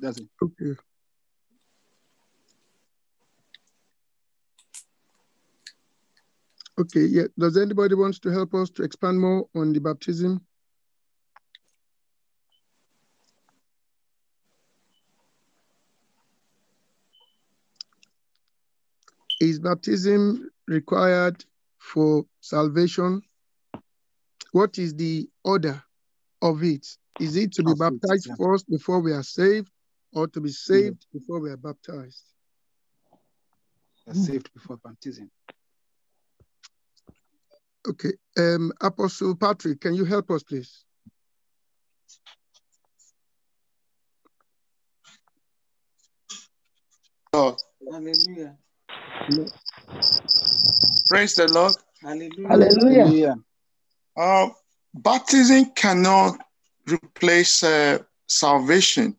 That's it. Okay. Okay, yeah. Does anybody want to help us to expand more on the baptism? Is baptism required for salvation? What is the order of it? Is it to be Of it, baptized yeah. first before we are saved, or to be saved before we are baptized? They're saved before baptism. Okay. Um, Apostle Patrick, can you help us, please? Lord. Hallelujah. Praise the Lord. Hallelujah. Hallelujah. Uh, baptism cannot replace uh, salvation.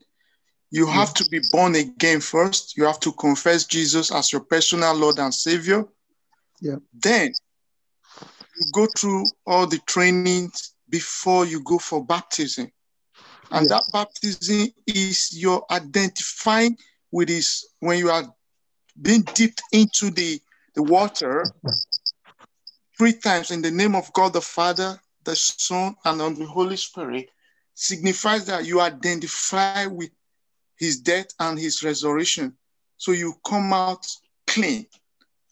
You have to be born again first. You have to confess Jesus as your personal Lord and Savior. Yeah. Then you go through all the trainings before you go for baptism. And Yeah. that baptism is your identifying with his when you are being dipped into the, the water three times in the name of God the Father, the Son, and on the Holy Spirit signifies that you identify with his death and his resurrection. So you come out clean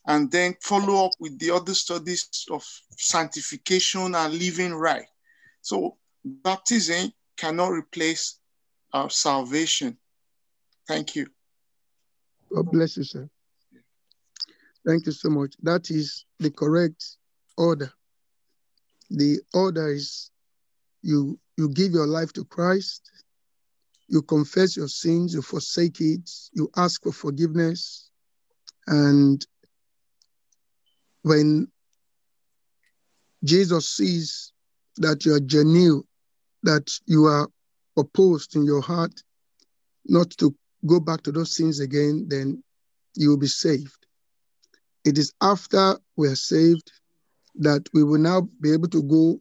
and then follow up with the other studies of sanctification and living right. So baptism cannot replace our salvation. Thank you. God bless you, sir. Thank you so much. That is the correct order. The order is you you give your life to Christ, you confess your sins, you forsake it, you ask for forgiveness, and when Jesus sees that you are genuine, that you are opposed in your heart not to go back to those sins again, then you will be saved. It is after we are saved that we will now be able to go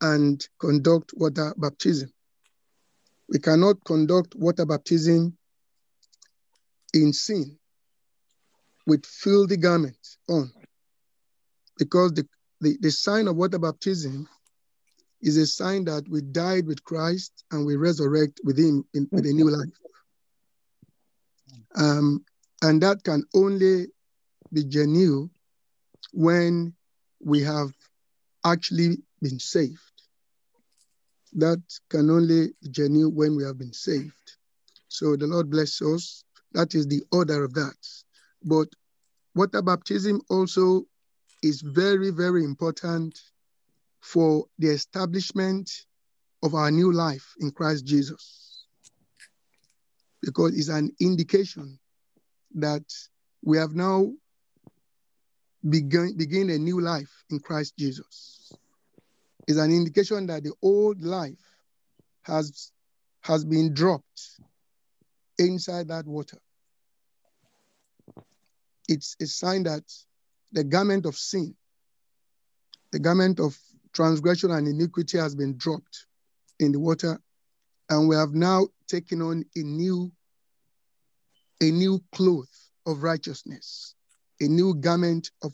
and conduct water baptism. We cannot conduct water baptism in sin with filthy garments on because the, the, the sign of water baptism is a sign that we died with Christ and we resurrect with him in, with a new life. Um, and that can only be genuine when we have actually been saved. That can only be genuine when we have been saved. So the Lord bless us. That is the order of that. But water baptism also is very, very important for the establishment of our new life in Christ Jesus. Because it's an indication that we have now begun begin a new life in Christ Jesus. It's an indication that the old life has has been dropped inside that water. It's a sign that the garment of sin, the garment of transgression and iniquity has been dropped in the water, and we have now taken on a new, a new cloth of righteousness, a new garment of,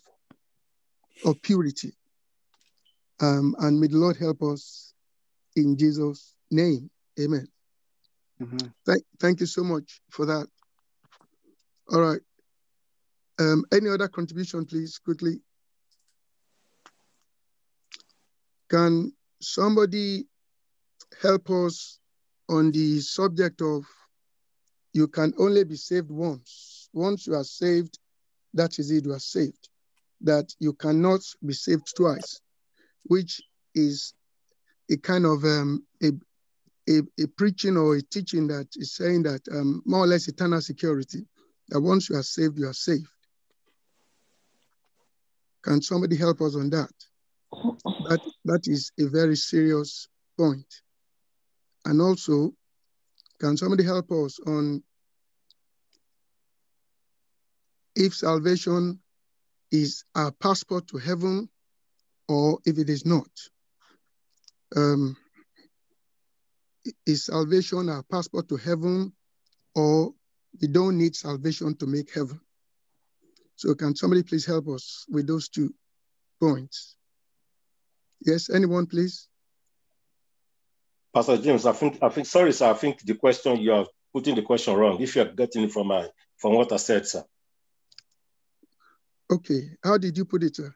of purity. Um, and may the Lord help us in Jesus' name. Amen. Mhm. Thank, thank you so much for that. All right. Um, any other contribution, please, quickly? Can somebody help us on the subject of you can only be saved once? Once you are saved, that is it, you are saved. That you cannot be saved twice, which is a kind of um, a, a, a preaching or a teaching that is saying that um, more or less eternal security, that once you are saved, you are saved. Can somebody help us on that? That, that is a very serious point. And also, can somebody help us on if salvation is our passport to heaven or if it is not? Um, is salvation our passport to heaven or we don't need salvation to make heaven? So can somebody please help us with those two points? Yes, anyone please? Pastor James, I think, I think, sorry, sir, I think the question you are putting the question wrong. If you are getting it from my, from what I said, sir. Okay, how did you put it, sir?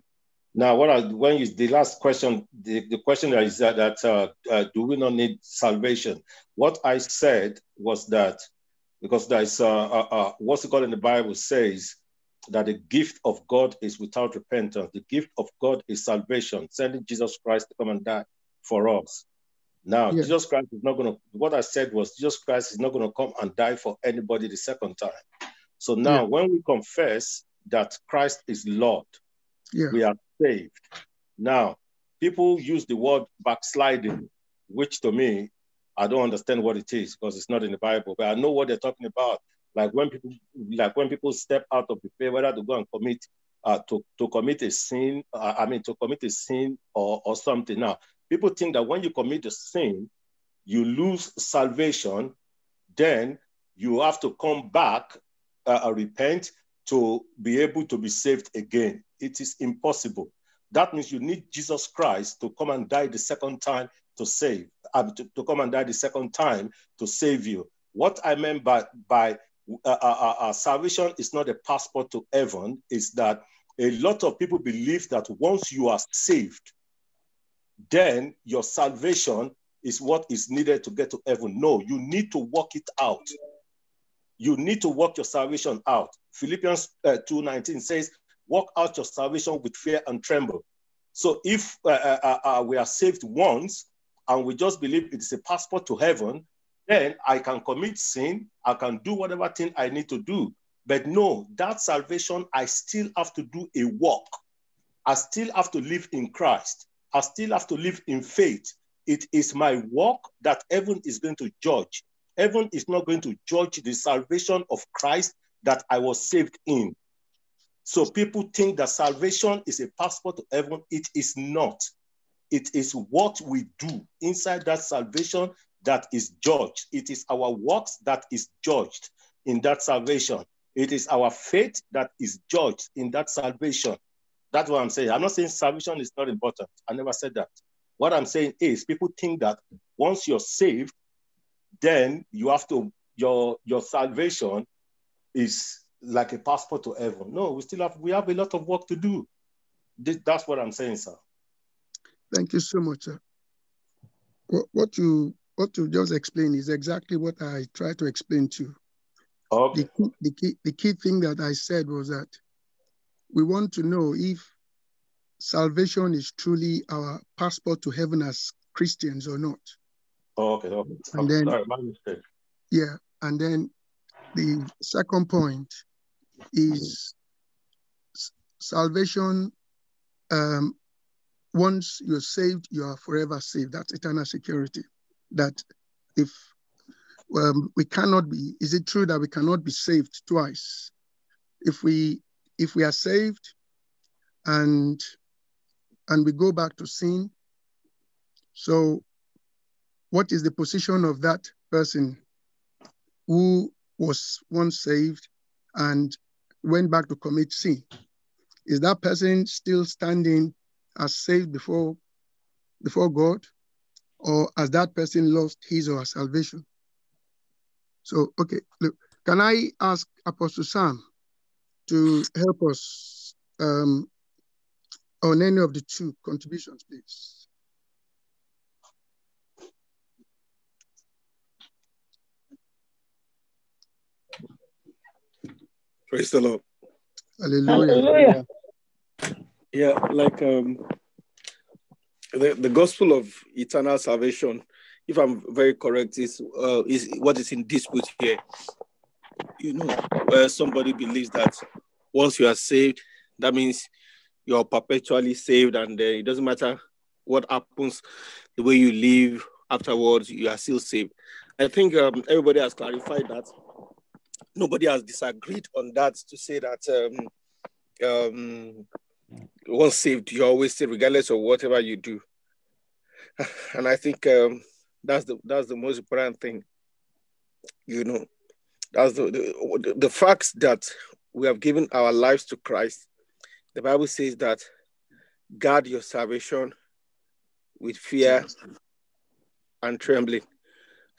Now, what I, when you, the last question, the, the question is that, that uh, uh, do we not need salvation? What I said was that, because there's, uh, uh, uh, what's it called in the Bible says that the gift of God is without repentance. The gift of God is salvation, sending Jesus Christ to come and die for us. Now, Yes. Jesus Christ is not going to, what I said was, Jesus Christ is not going to come and die for anybody the second time. So now, Yeah. when we confess that Christ is Lord, Yeah. we are saved. Now, people use the word backsliding, which to me, I don't understand what it is because it's not in the Bible, but I know what they're talking about. Like when people, like when people step out of the faith, whether to go and commit, uh, to, to commit a sin, uh, I mean, to commit a sin or, or something. Now, people think that when you commit a sin, you lose salvation, then you have to come back, uh, repent to be able to be saved again. It is impossible. That means you need Jesus Christ to come and die the second time to save, uh, to, to come and die the second time to save you. What I meant by, by uh, uh, uh, uh, salvation is not a passport to heaven, is that a lot of people believe that once you are saved, then your salvation is what is needed to get to heaven. No, you need to work it out. You need to work your salvation out. Philippians uh, 2.19 says, work out your salvation with fear and tremble. So if uh, uh, we are saved once and we just believe it is a passport to heaven, then I can commit sin, I can do whatever thing I need to do. But no, that salvation, I still have to do a work. I still have to live in Christ. I still have to live in faith. It is my work that heaven is going to judge. Heaven is not going to judge the salvation of Christ that I was saved in. So people think that salvation is a passport to heaven. It is not. It is what we do inside that salvation that is judged. It is our works that is judged in that salvation. It is our faith that is judged in that salvation. That's what I'm saying. I'm not saying salvation is not important. I never said that. What I'm saying is people think that once you're saved, then you have to your your salvation is like a passport to heaven. No, we still have we have a lot of work to do. That's what I'm saying, sir. Thank you so much, sir. What, what you what you just explained is exactly what I tried to explain to you. Okay. The key, the key the key thing that I said was that we want to know if salvation is truly our passport to heaven as Christians or not. Oh, okay, okay. And okay. then- Sorry, my mistake. Yeah, and then the second point is salvation. Um, once you're saved, you are forever saved. That's eternal security. That if um, we cannot be, is it true that we cannot be saved twice? If we if we are saved and and we go back to sin, so what is the position of that person who was once saved and went back to commit sin? Is that person still standing as saved before, before God? Or has that person lost his or her salvation? So, okay, look, can I ask Apostle Sam to help us um, on any of the two contributions, please? Praise the Lord. Hallelujah. Yeah, like um, the, the gospel of eternal salvation, if I'm very correct, is uh, is what is in dispute here. You know, where somebody believes that once you are saved, that means you're perpetually saved, and uh, it doesn't matter what happens, the way you live afterwards, you are still saved. I think um, everybody has clarified that. Nobody has disagreed on that to say that um, um, once saved, you're always saved, regardless of whatever you do. And I think um, that's the that's the most important thing. You know, that's the, the the facts that we have given our lives to Christ. The Bible says that guard your salvation with fear and trembling.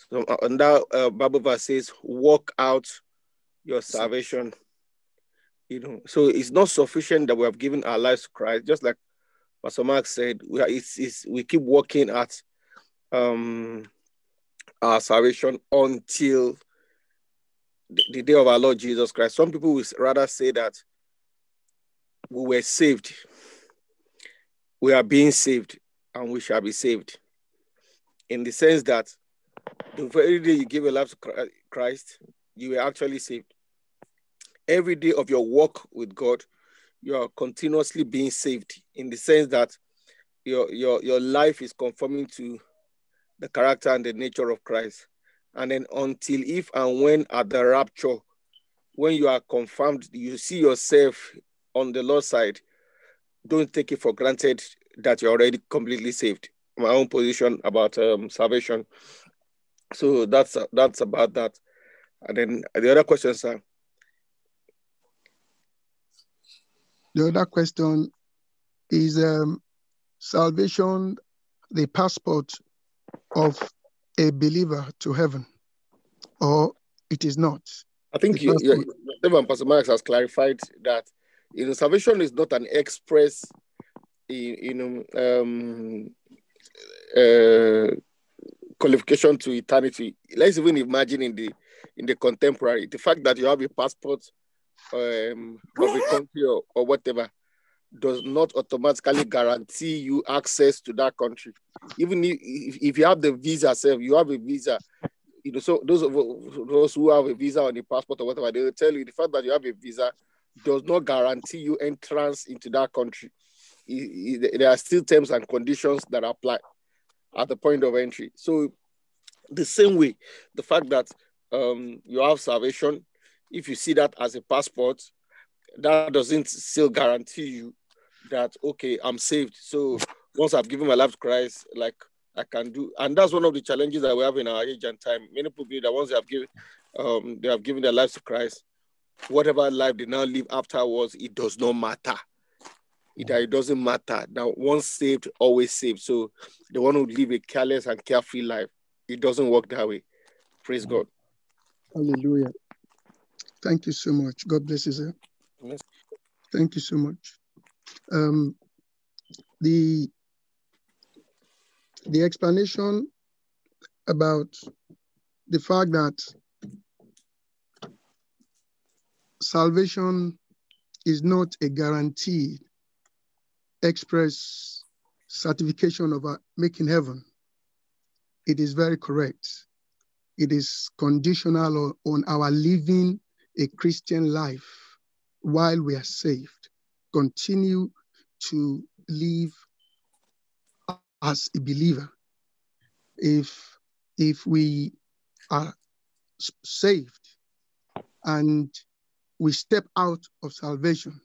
So, uh, and that uh, Bible verse says, "Walk out your salvation." You know, so it's not sufficient that we have given our lives to Christ. Just like Pastor Mark said, we are, it's, it's, we keep working at um, our salvation until the, the day of our Lord Jesus Christ. Some people will rather say that we were saved, we are being saved, and we shall be saved. In the sense that the very day you give your life to Christ, you were actually saved. Every day of your walk with God, you are continuously being saved in the sense that your, your, your life is conforming to the character and the nature of Christ. And then until if and when at the rapture, when you are confirmed, you see yourself on the Lord's side, don't take it for granted that you're already completely saved. My own position about um, salvation. So that's that's about that. And then the other questions are The other question is um, salvation the passport of a believer to heaven, or it is not? I think you, you, even Pastor Marx has clarified that you know salvation is not an express you know um, uh, qualification to eternity. Let's even imagine in the in the contemporary the fact that you have a passport um, of a country or, or whatever does not automatically guarantee you access to that country. Even if, if, you have the visa self, you have a visa. You know, so those of those who have a visa on the passport or whatever, they will tell you the fact that you have a visa does not guarantee you entrance into that country. It- it- there are still terms and conditions that apply at the point of entry. So, the same way, the fact that um, you have salvation, if you see that as a passport, that doesn't still guarantee you that okay, I'm saved. So once I've given my life to Christ, like I can do, and that's one of the challenges that we have in our age and time. Many people believe that once they have given, um, they have given their lives to Christ, whatever life they now live afterwards, it does not matter. It, it doesn't matter. Now, once saved, always saved. So they want to live a careless and carefree life. It doesn't work that way. Praise God. Hallelujah. Thank you so much. God bless you, sir. Yes. Thank you so much. Um, the the explanation about the fact that salvation is not a guarantee express certification of making heaven, it is very correct. It is conditional on, on our living a Christian life while we are saved. Continue to live as a believer. If if we are saved and we step out of salvation,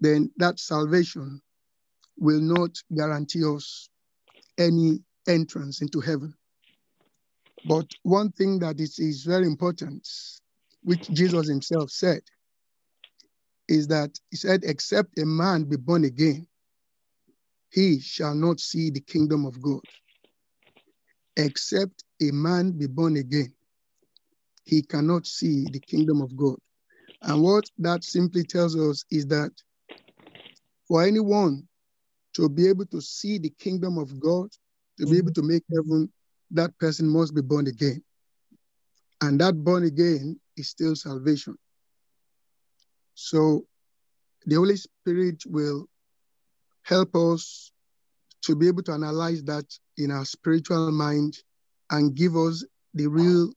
then that salvation will not guarantee us any entrance into heaven. But one thing that is, is very important, which Jesus himself said, is that he said, Except a man be born again, he shall not see the kingdom of God. Except a man be born again, he cannot see the kingdom of God. And what that simply tells us is that for anyone to be able to see the kingdom of God, to be able mm-hmm. to make heaven, that person must be born again. And that born again is still salvation. So the Holy Spirit will help us to be able to analyze that in our spiritual mind and give us the real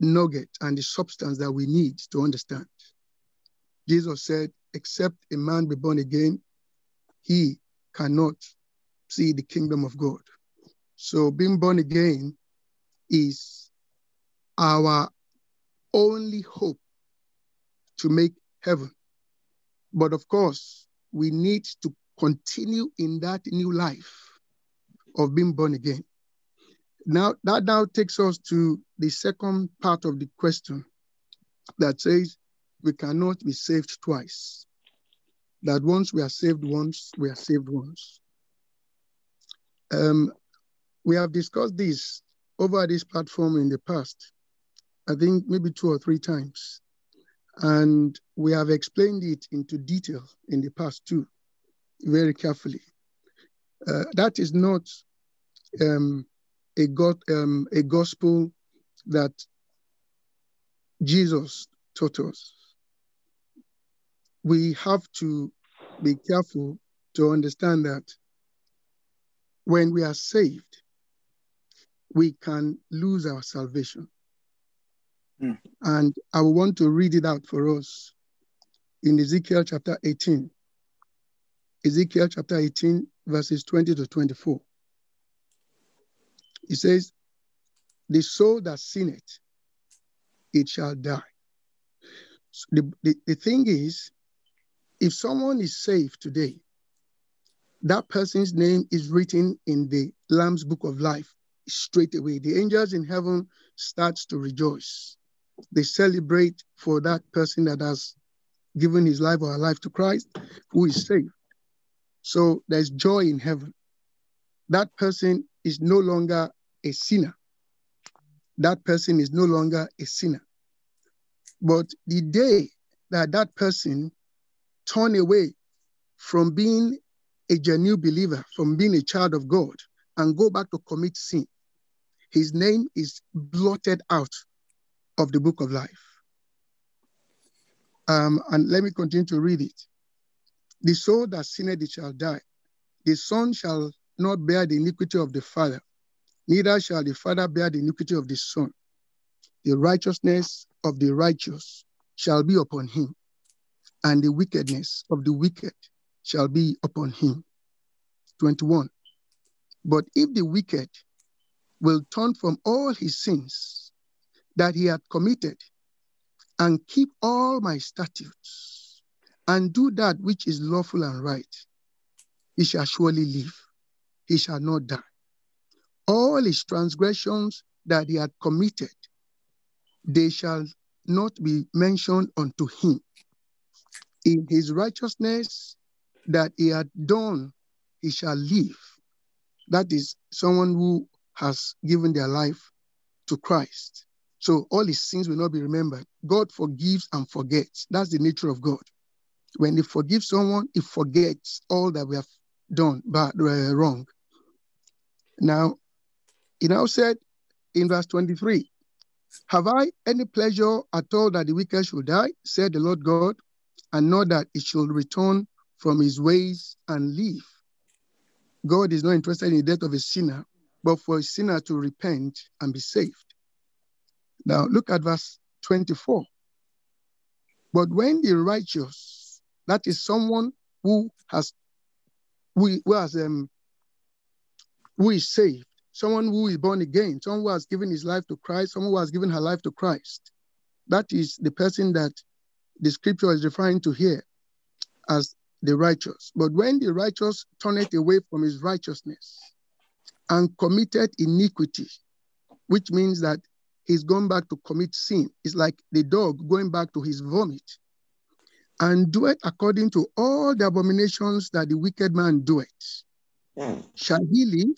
nugget and the substance that we need to understand. Jesus said, Except a man be born again, he cannot see the kingdom of God. So being born again is our only hope to make heaven. But of course, we need to continue in that new life of being born again. Now, that now takes us to the second part of the question that says we cannot be saved twice. That once we are saved once, we are saved once. Um, we have discussed this over this platform in the past, I think maybe two or three times. And we have explained it into detail in the past too, very carefully. Uh, that is not um, a, God, um, a gospel that Jesus taught us. We have to be careful to understand that when we are saved, we can lose our salvation. Mm. And I want to read it out for us in Ezekiel chapter 18. Ezekiel chapter 18, verses 20 to 24. It says, The soul that sinneth, it shall die. So the, the, the thing is, if someone is saved today, that person's name is written in the Lamb's book of life straight away. The angels in heaven starts to rejoice. They celebrate for that person that has given his life or her life to Christ, who is saved. So there's joy in heaven. That person is no longer a sinner. That person is no longer a sinner. But the day that that person turn away from being a genuine believer, from being a child of God, and go back to commit sin, his name is blotted out of the book of life. Um, and let me continue to read it. The soul that sinned it shall die. The son shall not bear the iniquity of the father, neither shall the father bear the iniquity of the son. The righteousness of the righteous shall be upon him, and the wickedness of the wicked shall be upon him. 21. But if the wicked will turn from all his sins that he had committed and keep all my statutes and do that which is lawful and right, he shall surely live. He shall not die. All his transgressions that he had committed, they shall not be mentioned unto him. In his righteousness that he had done, he shall live. That is someone who has given their life to Christ. So all his sins will not be remembered. God forgives and forgets. That's the nature of God. When he forgives someone, he forgets all that we have done but uh, wrong. Now, he now said in verse 23, Have I any pleasure at all that the wicked should die, said the Lord God, and not that it should return from his ways and live. God is not interested in the death of a sinner, but for a sinner to repent and be saved. Now look at verse 24. But when the righteous, that is someone who has who, who has um who is saved, someone who is born again, someone who has given his life to Christ, someone who has given her life to Christ. That is the person that the scripture is referring to here as the righteous. But when the righteous turneth away from his righteousness and committed iniquity, which means that he's gone back to commit sin, it's like the dog going back to his vomit, and do it according to all the abominations that the wicked man doeth. Mm. Shall he live?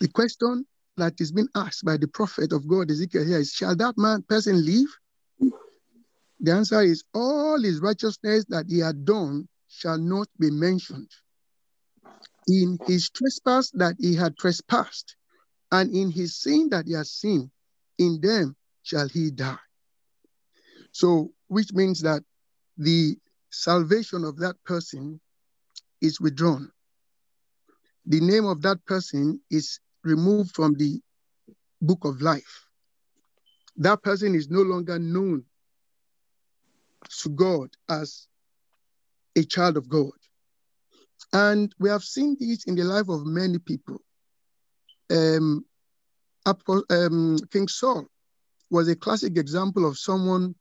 The question that is being asked by the prophet of God, Ezekiel here is, shall that man person live? The answer is all his righteousness that he had done shall not be mentioned. In his trespass that he had trespassed, and in his sin that he has sinned, in them shall he die. So, which means that the salvation of that person is withdrawn. The name of that person is removed from the book of life. That person is no longer known to God as a child of God. And we have seen this in the life of many people. Um, um, King Saul was a classic example of someone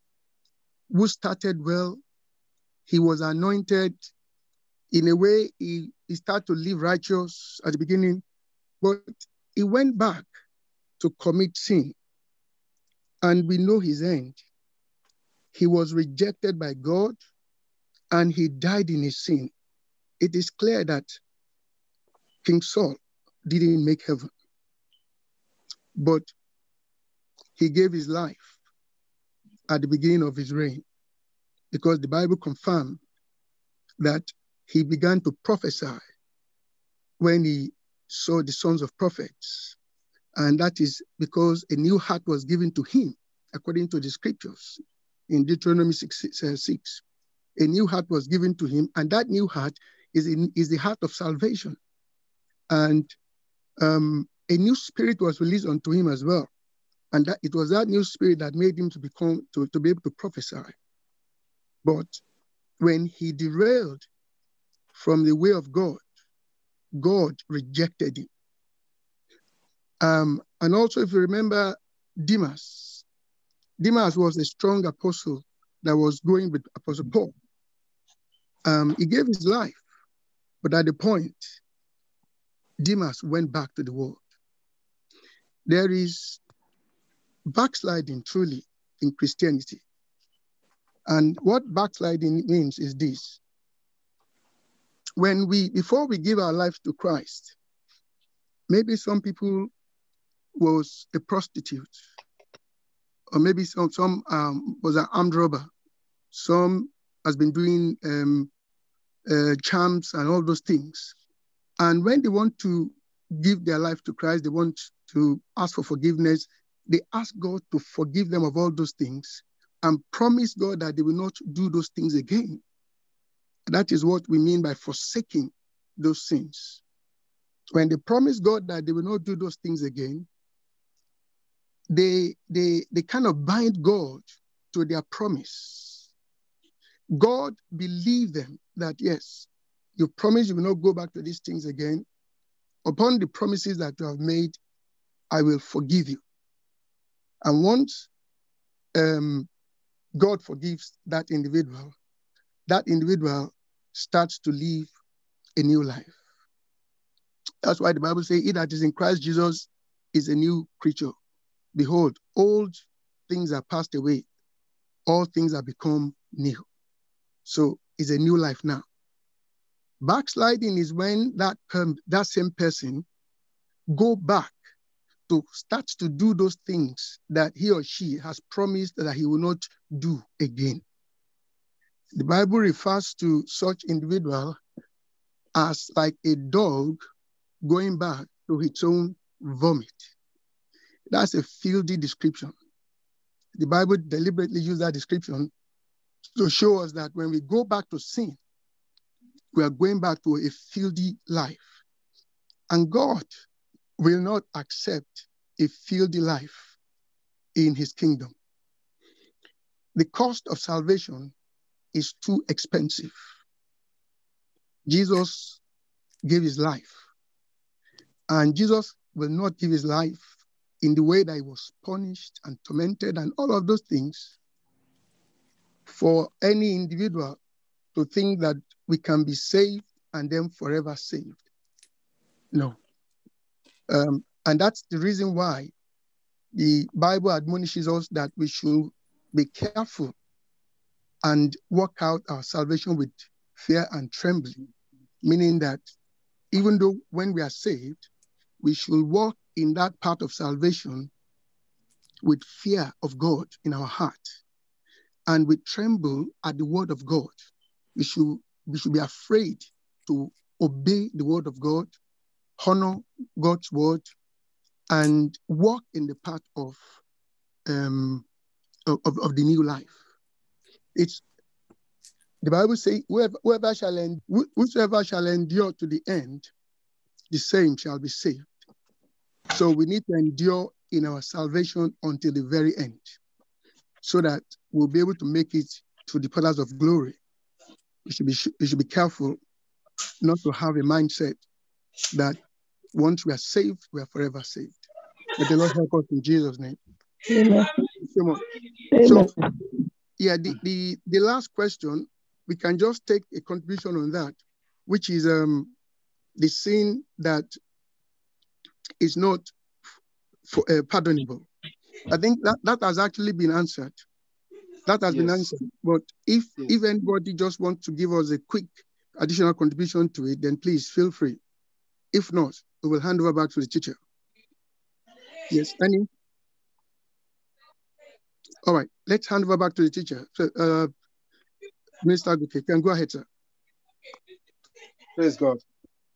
who started well. He was anointed. In a way, he, he started to live righteous at the beginning, but he went back to commit sin. And we know his end. He was rejected by God and he died in his sin. It is clear that King Saul didn't make heaven, but he gave his life at the beginning of his reign because the Bible confirmed that he began to prophesy when he saw the sons of prophets. And that is because a new heart was given to him, according to the scriptures in Deuteronomy 6, 6. A new heart was given to him, and that new heart is, in, is the heart of salvation. And um, a new spirit was released unto him as well. And that it was that new spirit that made him to become to, to be able to prophesy. But when he derailed from the way of God, God rejected him. Um, and also, if you remember Demas, Demas was a strong apostle that was going with Apostle Paul. Um, he gave his life, but at the point, Demas went back to the world. There is backsliding truly in Christianity. And what backsliding means is this. When we, before we give our lives to Christ, maybe some people was a prostitute, or maybe some, some um, was an armed robber. Some has been doing um, uh, charms and all those things. And when they want to give their life to Christ, they want to ask for forgiveness, they ask God to forgive them of all those things and promise God that they will not do those things again. That is what we mean by forsaking those sins. When they promise God that they will not do those things again, they, they, they kind of bind God to their promise. God believed them that, yes, you promise you will not go back to these things again. Upon the promises that you have made, I will forgive you. And once um, God forgives that individual, that individual starts to live a new life. That's why the Bible says, He that is in Christ Jesus is a new creature. Behold, old things are passed away, all things are become new. So it's a new life now. Backsliding is when that, that same person go back to start to do those things that he or she has promised that he will not do again. The Bible refers to such individual as like a dog going back to its own vomit. That's a filthy description. The Bible deliberately used that description to show us that when we go back to sin, we are going back to a filthy life. And God will not accept a filthy life in his kingdom. The cost of salvation is too expensive. Jesus gave his life, and Jesus will not give his life in the way that he was punished and tormented and all of those things for any individual to think that we can be saved and then forever saved. No. Um, and that's the reason why the Bible admonishes us that we should be careful and work out our salvation with fear and trembling, meaning that even though when we are saved, we should walk in that part of salvation with fear of God in our heart. And we tremble at the word of God. We should, we should be afraid to obey the word of God, honor God's word, and walk in the path of, um, of, of the new life. It's the Bible says, whoever, whoever shall end, whosoever shall endure to the end, the same shall be saved. So we need to endure in our salvation until the very end, so that we'll be able to make it to the pillars of glory. We should be we should be careful not to have a mindset that once we are saved, we are forever saved. May the Lord help us in Jesus' name. Amen. So, Amen. yeah, the, the, the last question, we can just take a contribution on that, which is um, the sin that is not for, uh, pardonable. I think that, that has actually been answered. That has been answered. But if Yes. if anybody just wants to give us a quick additional contribution to it, then please feel free. If not, we will hand over back to the teacher. Yes, any? All right, let's hand over back to the teacher. So, uh, Mr. Aguke, can go ahead, sir. Praise God.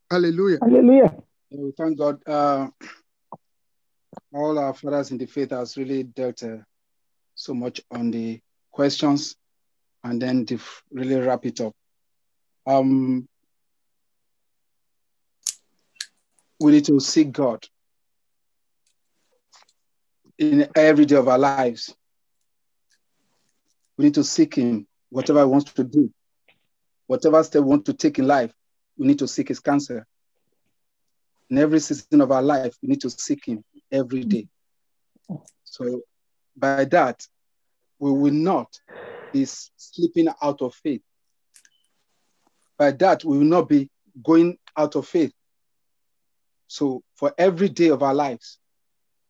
Hallelujah. Hallelujah. Yeah, we thank God. Uh, all our fathers in the faith has really dealt uh, so much on the questions and then to really wrap it up. Um, we need to seek God in every day of our lives. We need to seek Him, whatever He wants to do, whatever step we want to take in life, we need to seek His counsel. In every season of our life, we need to seek Him every day. So, by that, we will not be slipping out of faith. By that, we will not be going out of faith. So, for every day of our lives,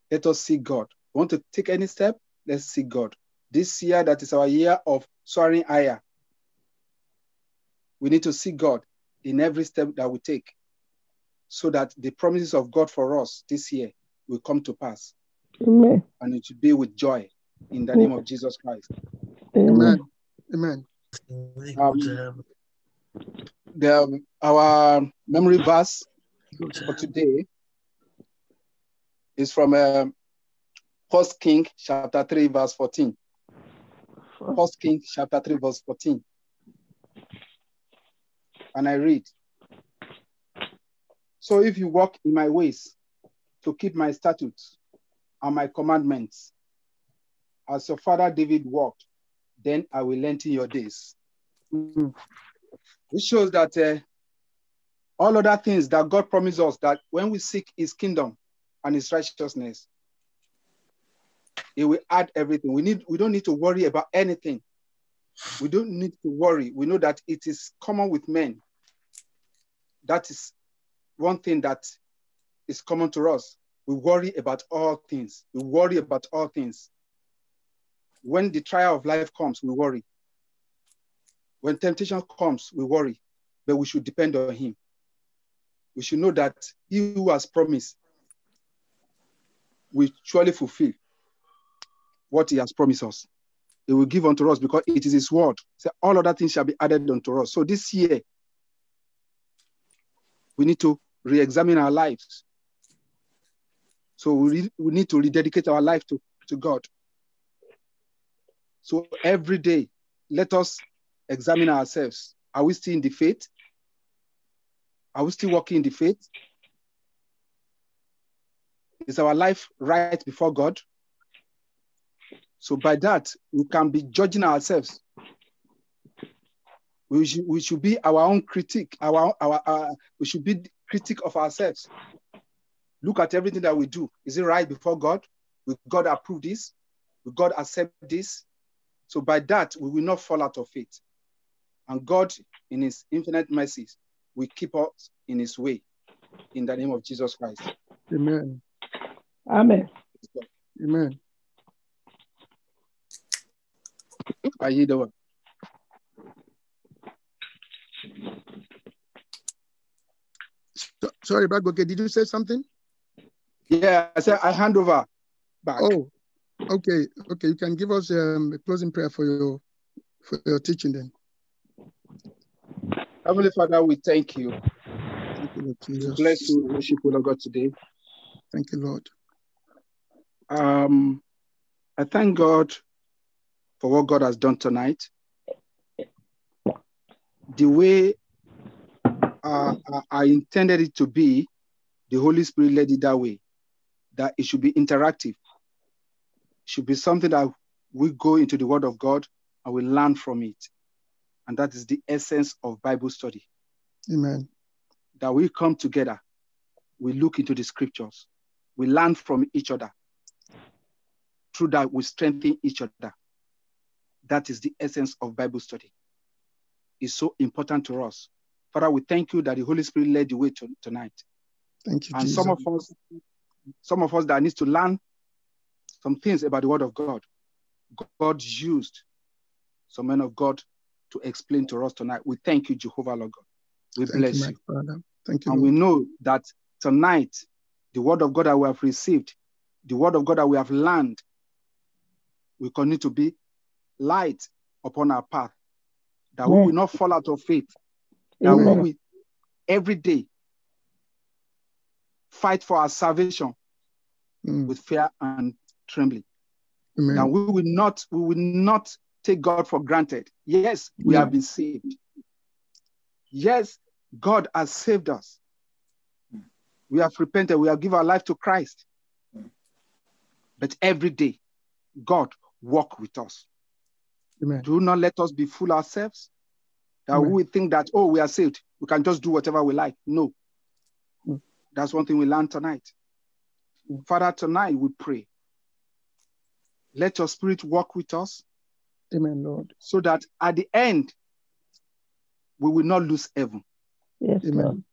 let us seek God. We Want to take any step? Let's seek God. This year, that is our year of soaring higher. We need to seek God in every step that we take so that the promises of God for us this year will come to pass Amen. and it will be with joy in the name of Jesus Christ. Amen. Amen. Um, the, our memory verse for today is from um, First King chapter 3, verse 14. First King chapter 3, verse 14. And I read, So if you walk in my ways to keep my statutes and my commandments, as your father David walked, then I will lengthen your days. This shows that uh, all other things that God promised us that when we seek his kingdom and his righteousness, he will add everything. We need we don't need to worry about anything. We don't need to worry. We know that it is common with men. That is one thing that is common to us. We worry about all things. We worry about all things. When the trial of life comes, we worry. When temptation comes, we worry, but we should depend on Him. We should know that He who has promised will surely fulfill what He has promised us. He will give unto us because it is His word. So all other things shall be added unto us. So this year, we need to re-examine our lives. So we, we need to rededicate our life to, to God. So every day, let us examine ourselves. Are we still in the faith? Are we still walking in the faith? Is our life right before God? So by that, we can be judging ourselves. We should, we should be our own critic. Our, our, our, we should be critic of ourselves. Look at everything that we do. Is it right before God? Will God approve this? Will God accept this? So by that, we will not fall out of faith. And God, in his infinite mercies, will keep us in his way. In the name of Jesus Christ. Amen. Amen. Amen. Are you the one? So, sorry, Bagoke, did you say something? Yeah, I said I hand over back. Oh, okay, okay. You can give us um, a closing prayer for your for your teaching then. Heavenly Father, we thank you. Thank you, Lord Jesus. bless you, worship you, Lord God, today. Thank you, Lord. Um, I thank God for what God has done tonight. The way uh, I- I intended it to be, the Holy Spirit led it that way, that it should be interactive. It should be something that we go into the Word of God and we learn from it. And that is the essence of Bible study. Amen. That we come together, we look into the scriptures, we learn from each other. Through that, we strengthen each other. That is the essence of Bible study. It's so important to us. Father, we thank you that the Holy Spirit led the way to, tonight. Thank you, And Jesus. some of us, some of us that needs to learn some things about the Word of God. God used some men of God to explain to us tonight. We thank you, Jehovah Lord God. We Thank bless you, you. Father. Thank you, And Lord. we know that tonight, the word of God that we have received, the word of God that we have learned, we continue to be light upon our path. That we will not fall out of faith. That we will every day fight for our salvation Mm. with fear and trembling. Amen. That we will not, we will not take God for granted. Yes, we Yeah. have been saved. Yes, God has saved us. We have repented. We have given our life to Christ. But every day, God walk with us. Amen. Do not let us be fool ourselves. That Amen. we think that, oh, we are saved. We can just do whatever we like. No. Mm. That's one thing we learned tonight. Father, tonight we pray. Let your spirit walk with us Amen, Lord. so that at the end, we will not lose heaven. Yes, Amen. Lord.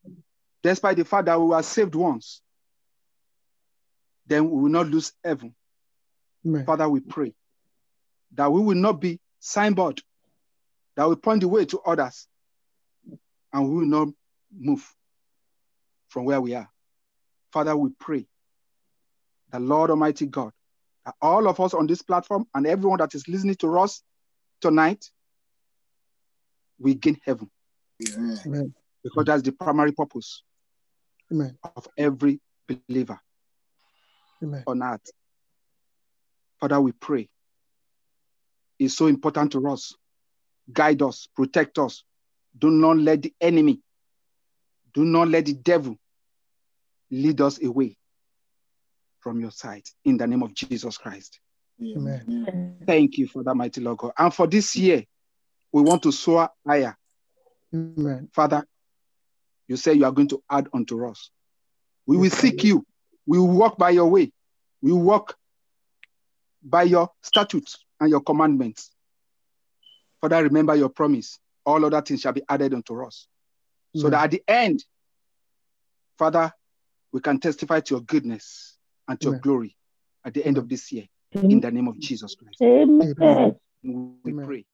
Despite the fact that we were saved once, then we will not lose heaven. Amen. Father, we pray that we will not be signboard, that will point the way to others, and we will not move from where we are. Father, we pray the Lord Almighty God, that all of us on this platform and everyone that is listening to us tonight, we gain heaven Amen. because that's the primary purpose Amen. of every believer Amen. on earth. Father, we pray. It's so important to us. Guide us, protect us. Do not let the enemy, do not let the devil lead us away from your side in the name of Jesus Christ. Amen. Thank you for that mighty Lord God. And for this year, we want to soar higher. Amen. Father, you say you are going to add unto us. We will seek you. We will walk by your way. We will walk by your statutes and your commandments. Father, remember your promise. All other things shall be added unto us. So Amen. that at the end, Father, we can testify to your goodness and to your glory at the end Amen. of this year. In the name of Jesus Christ. Amen. We pray.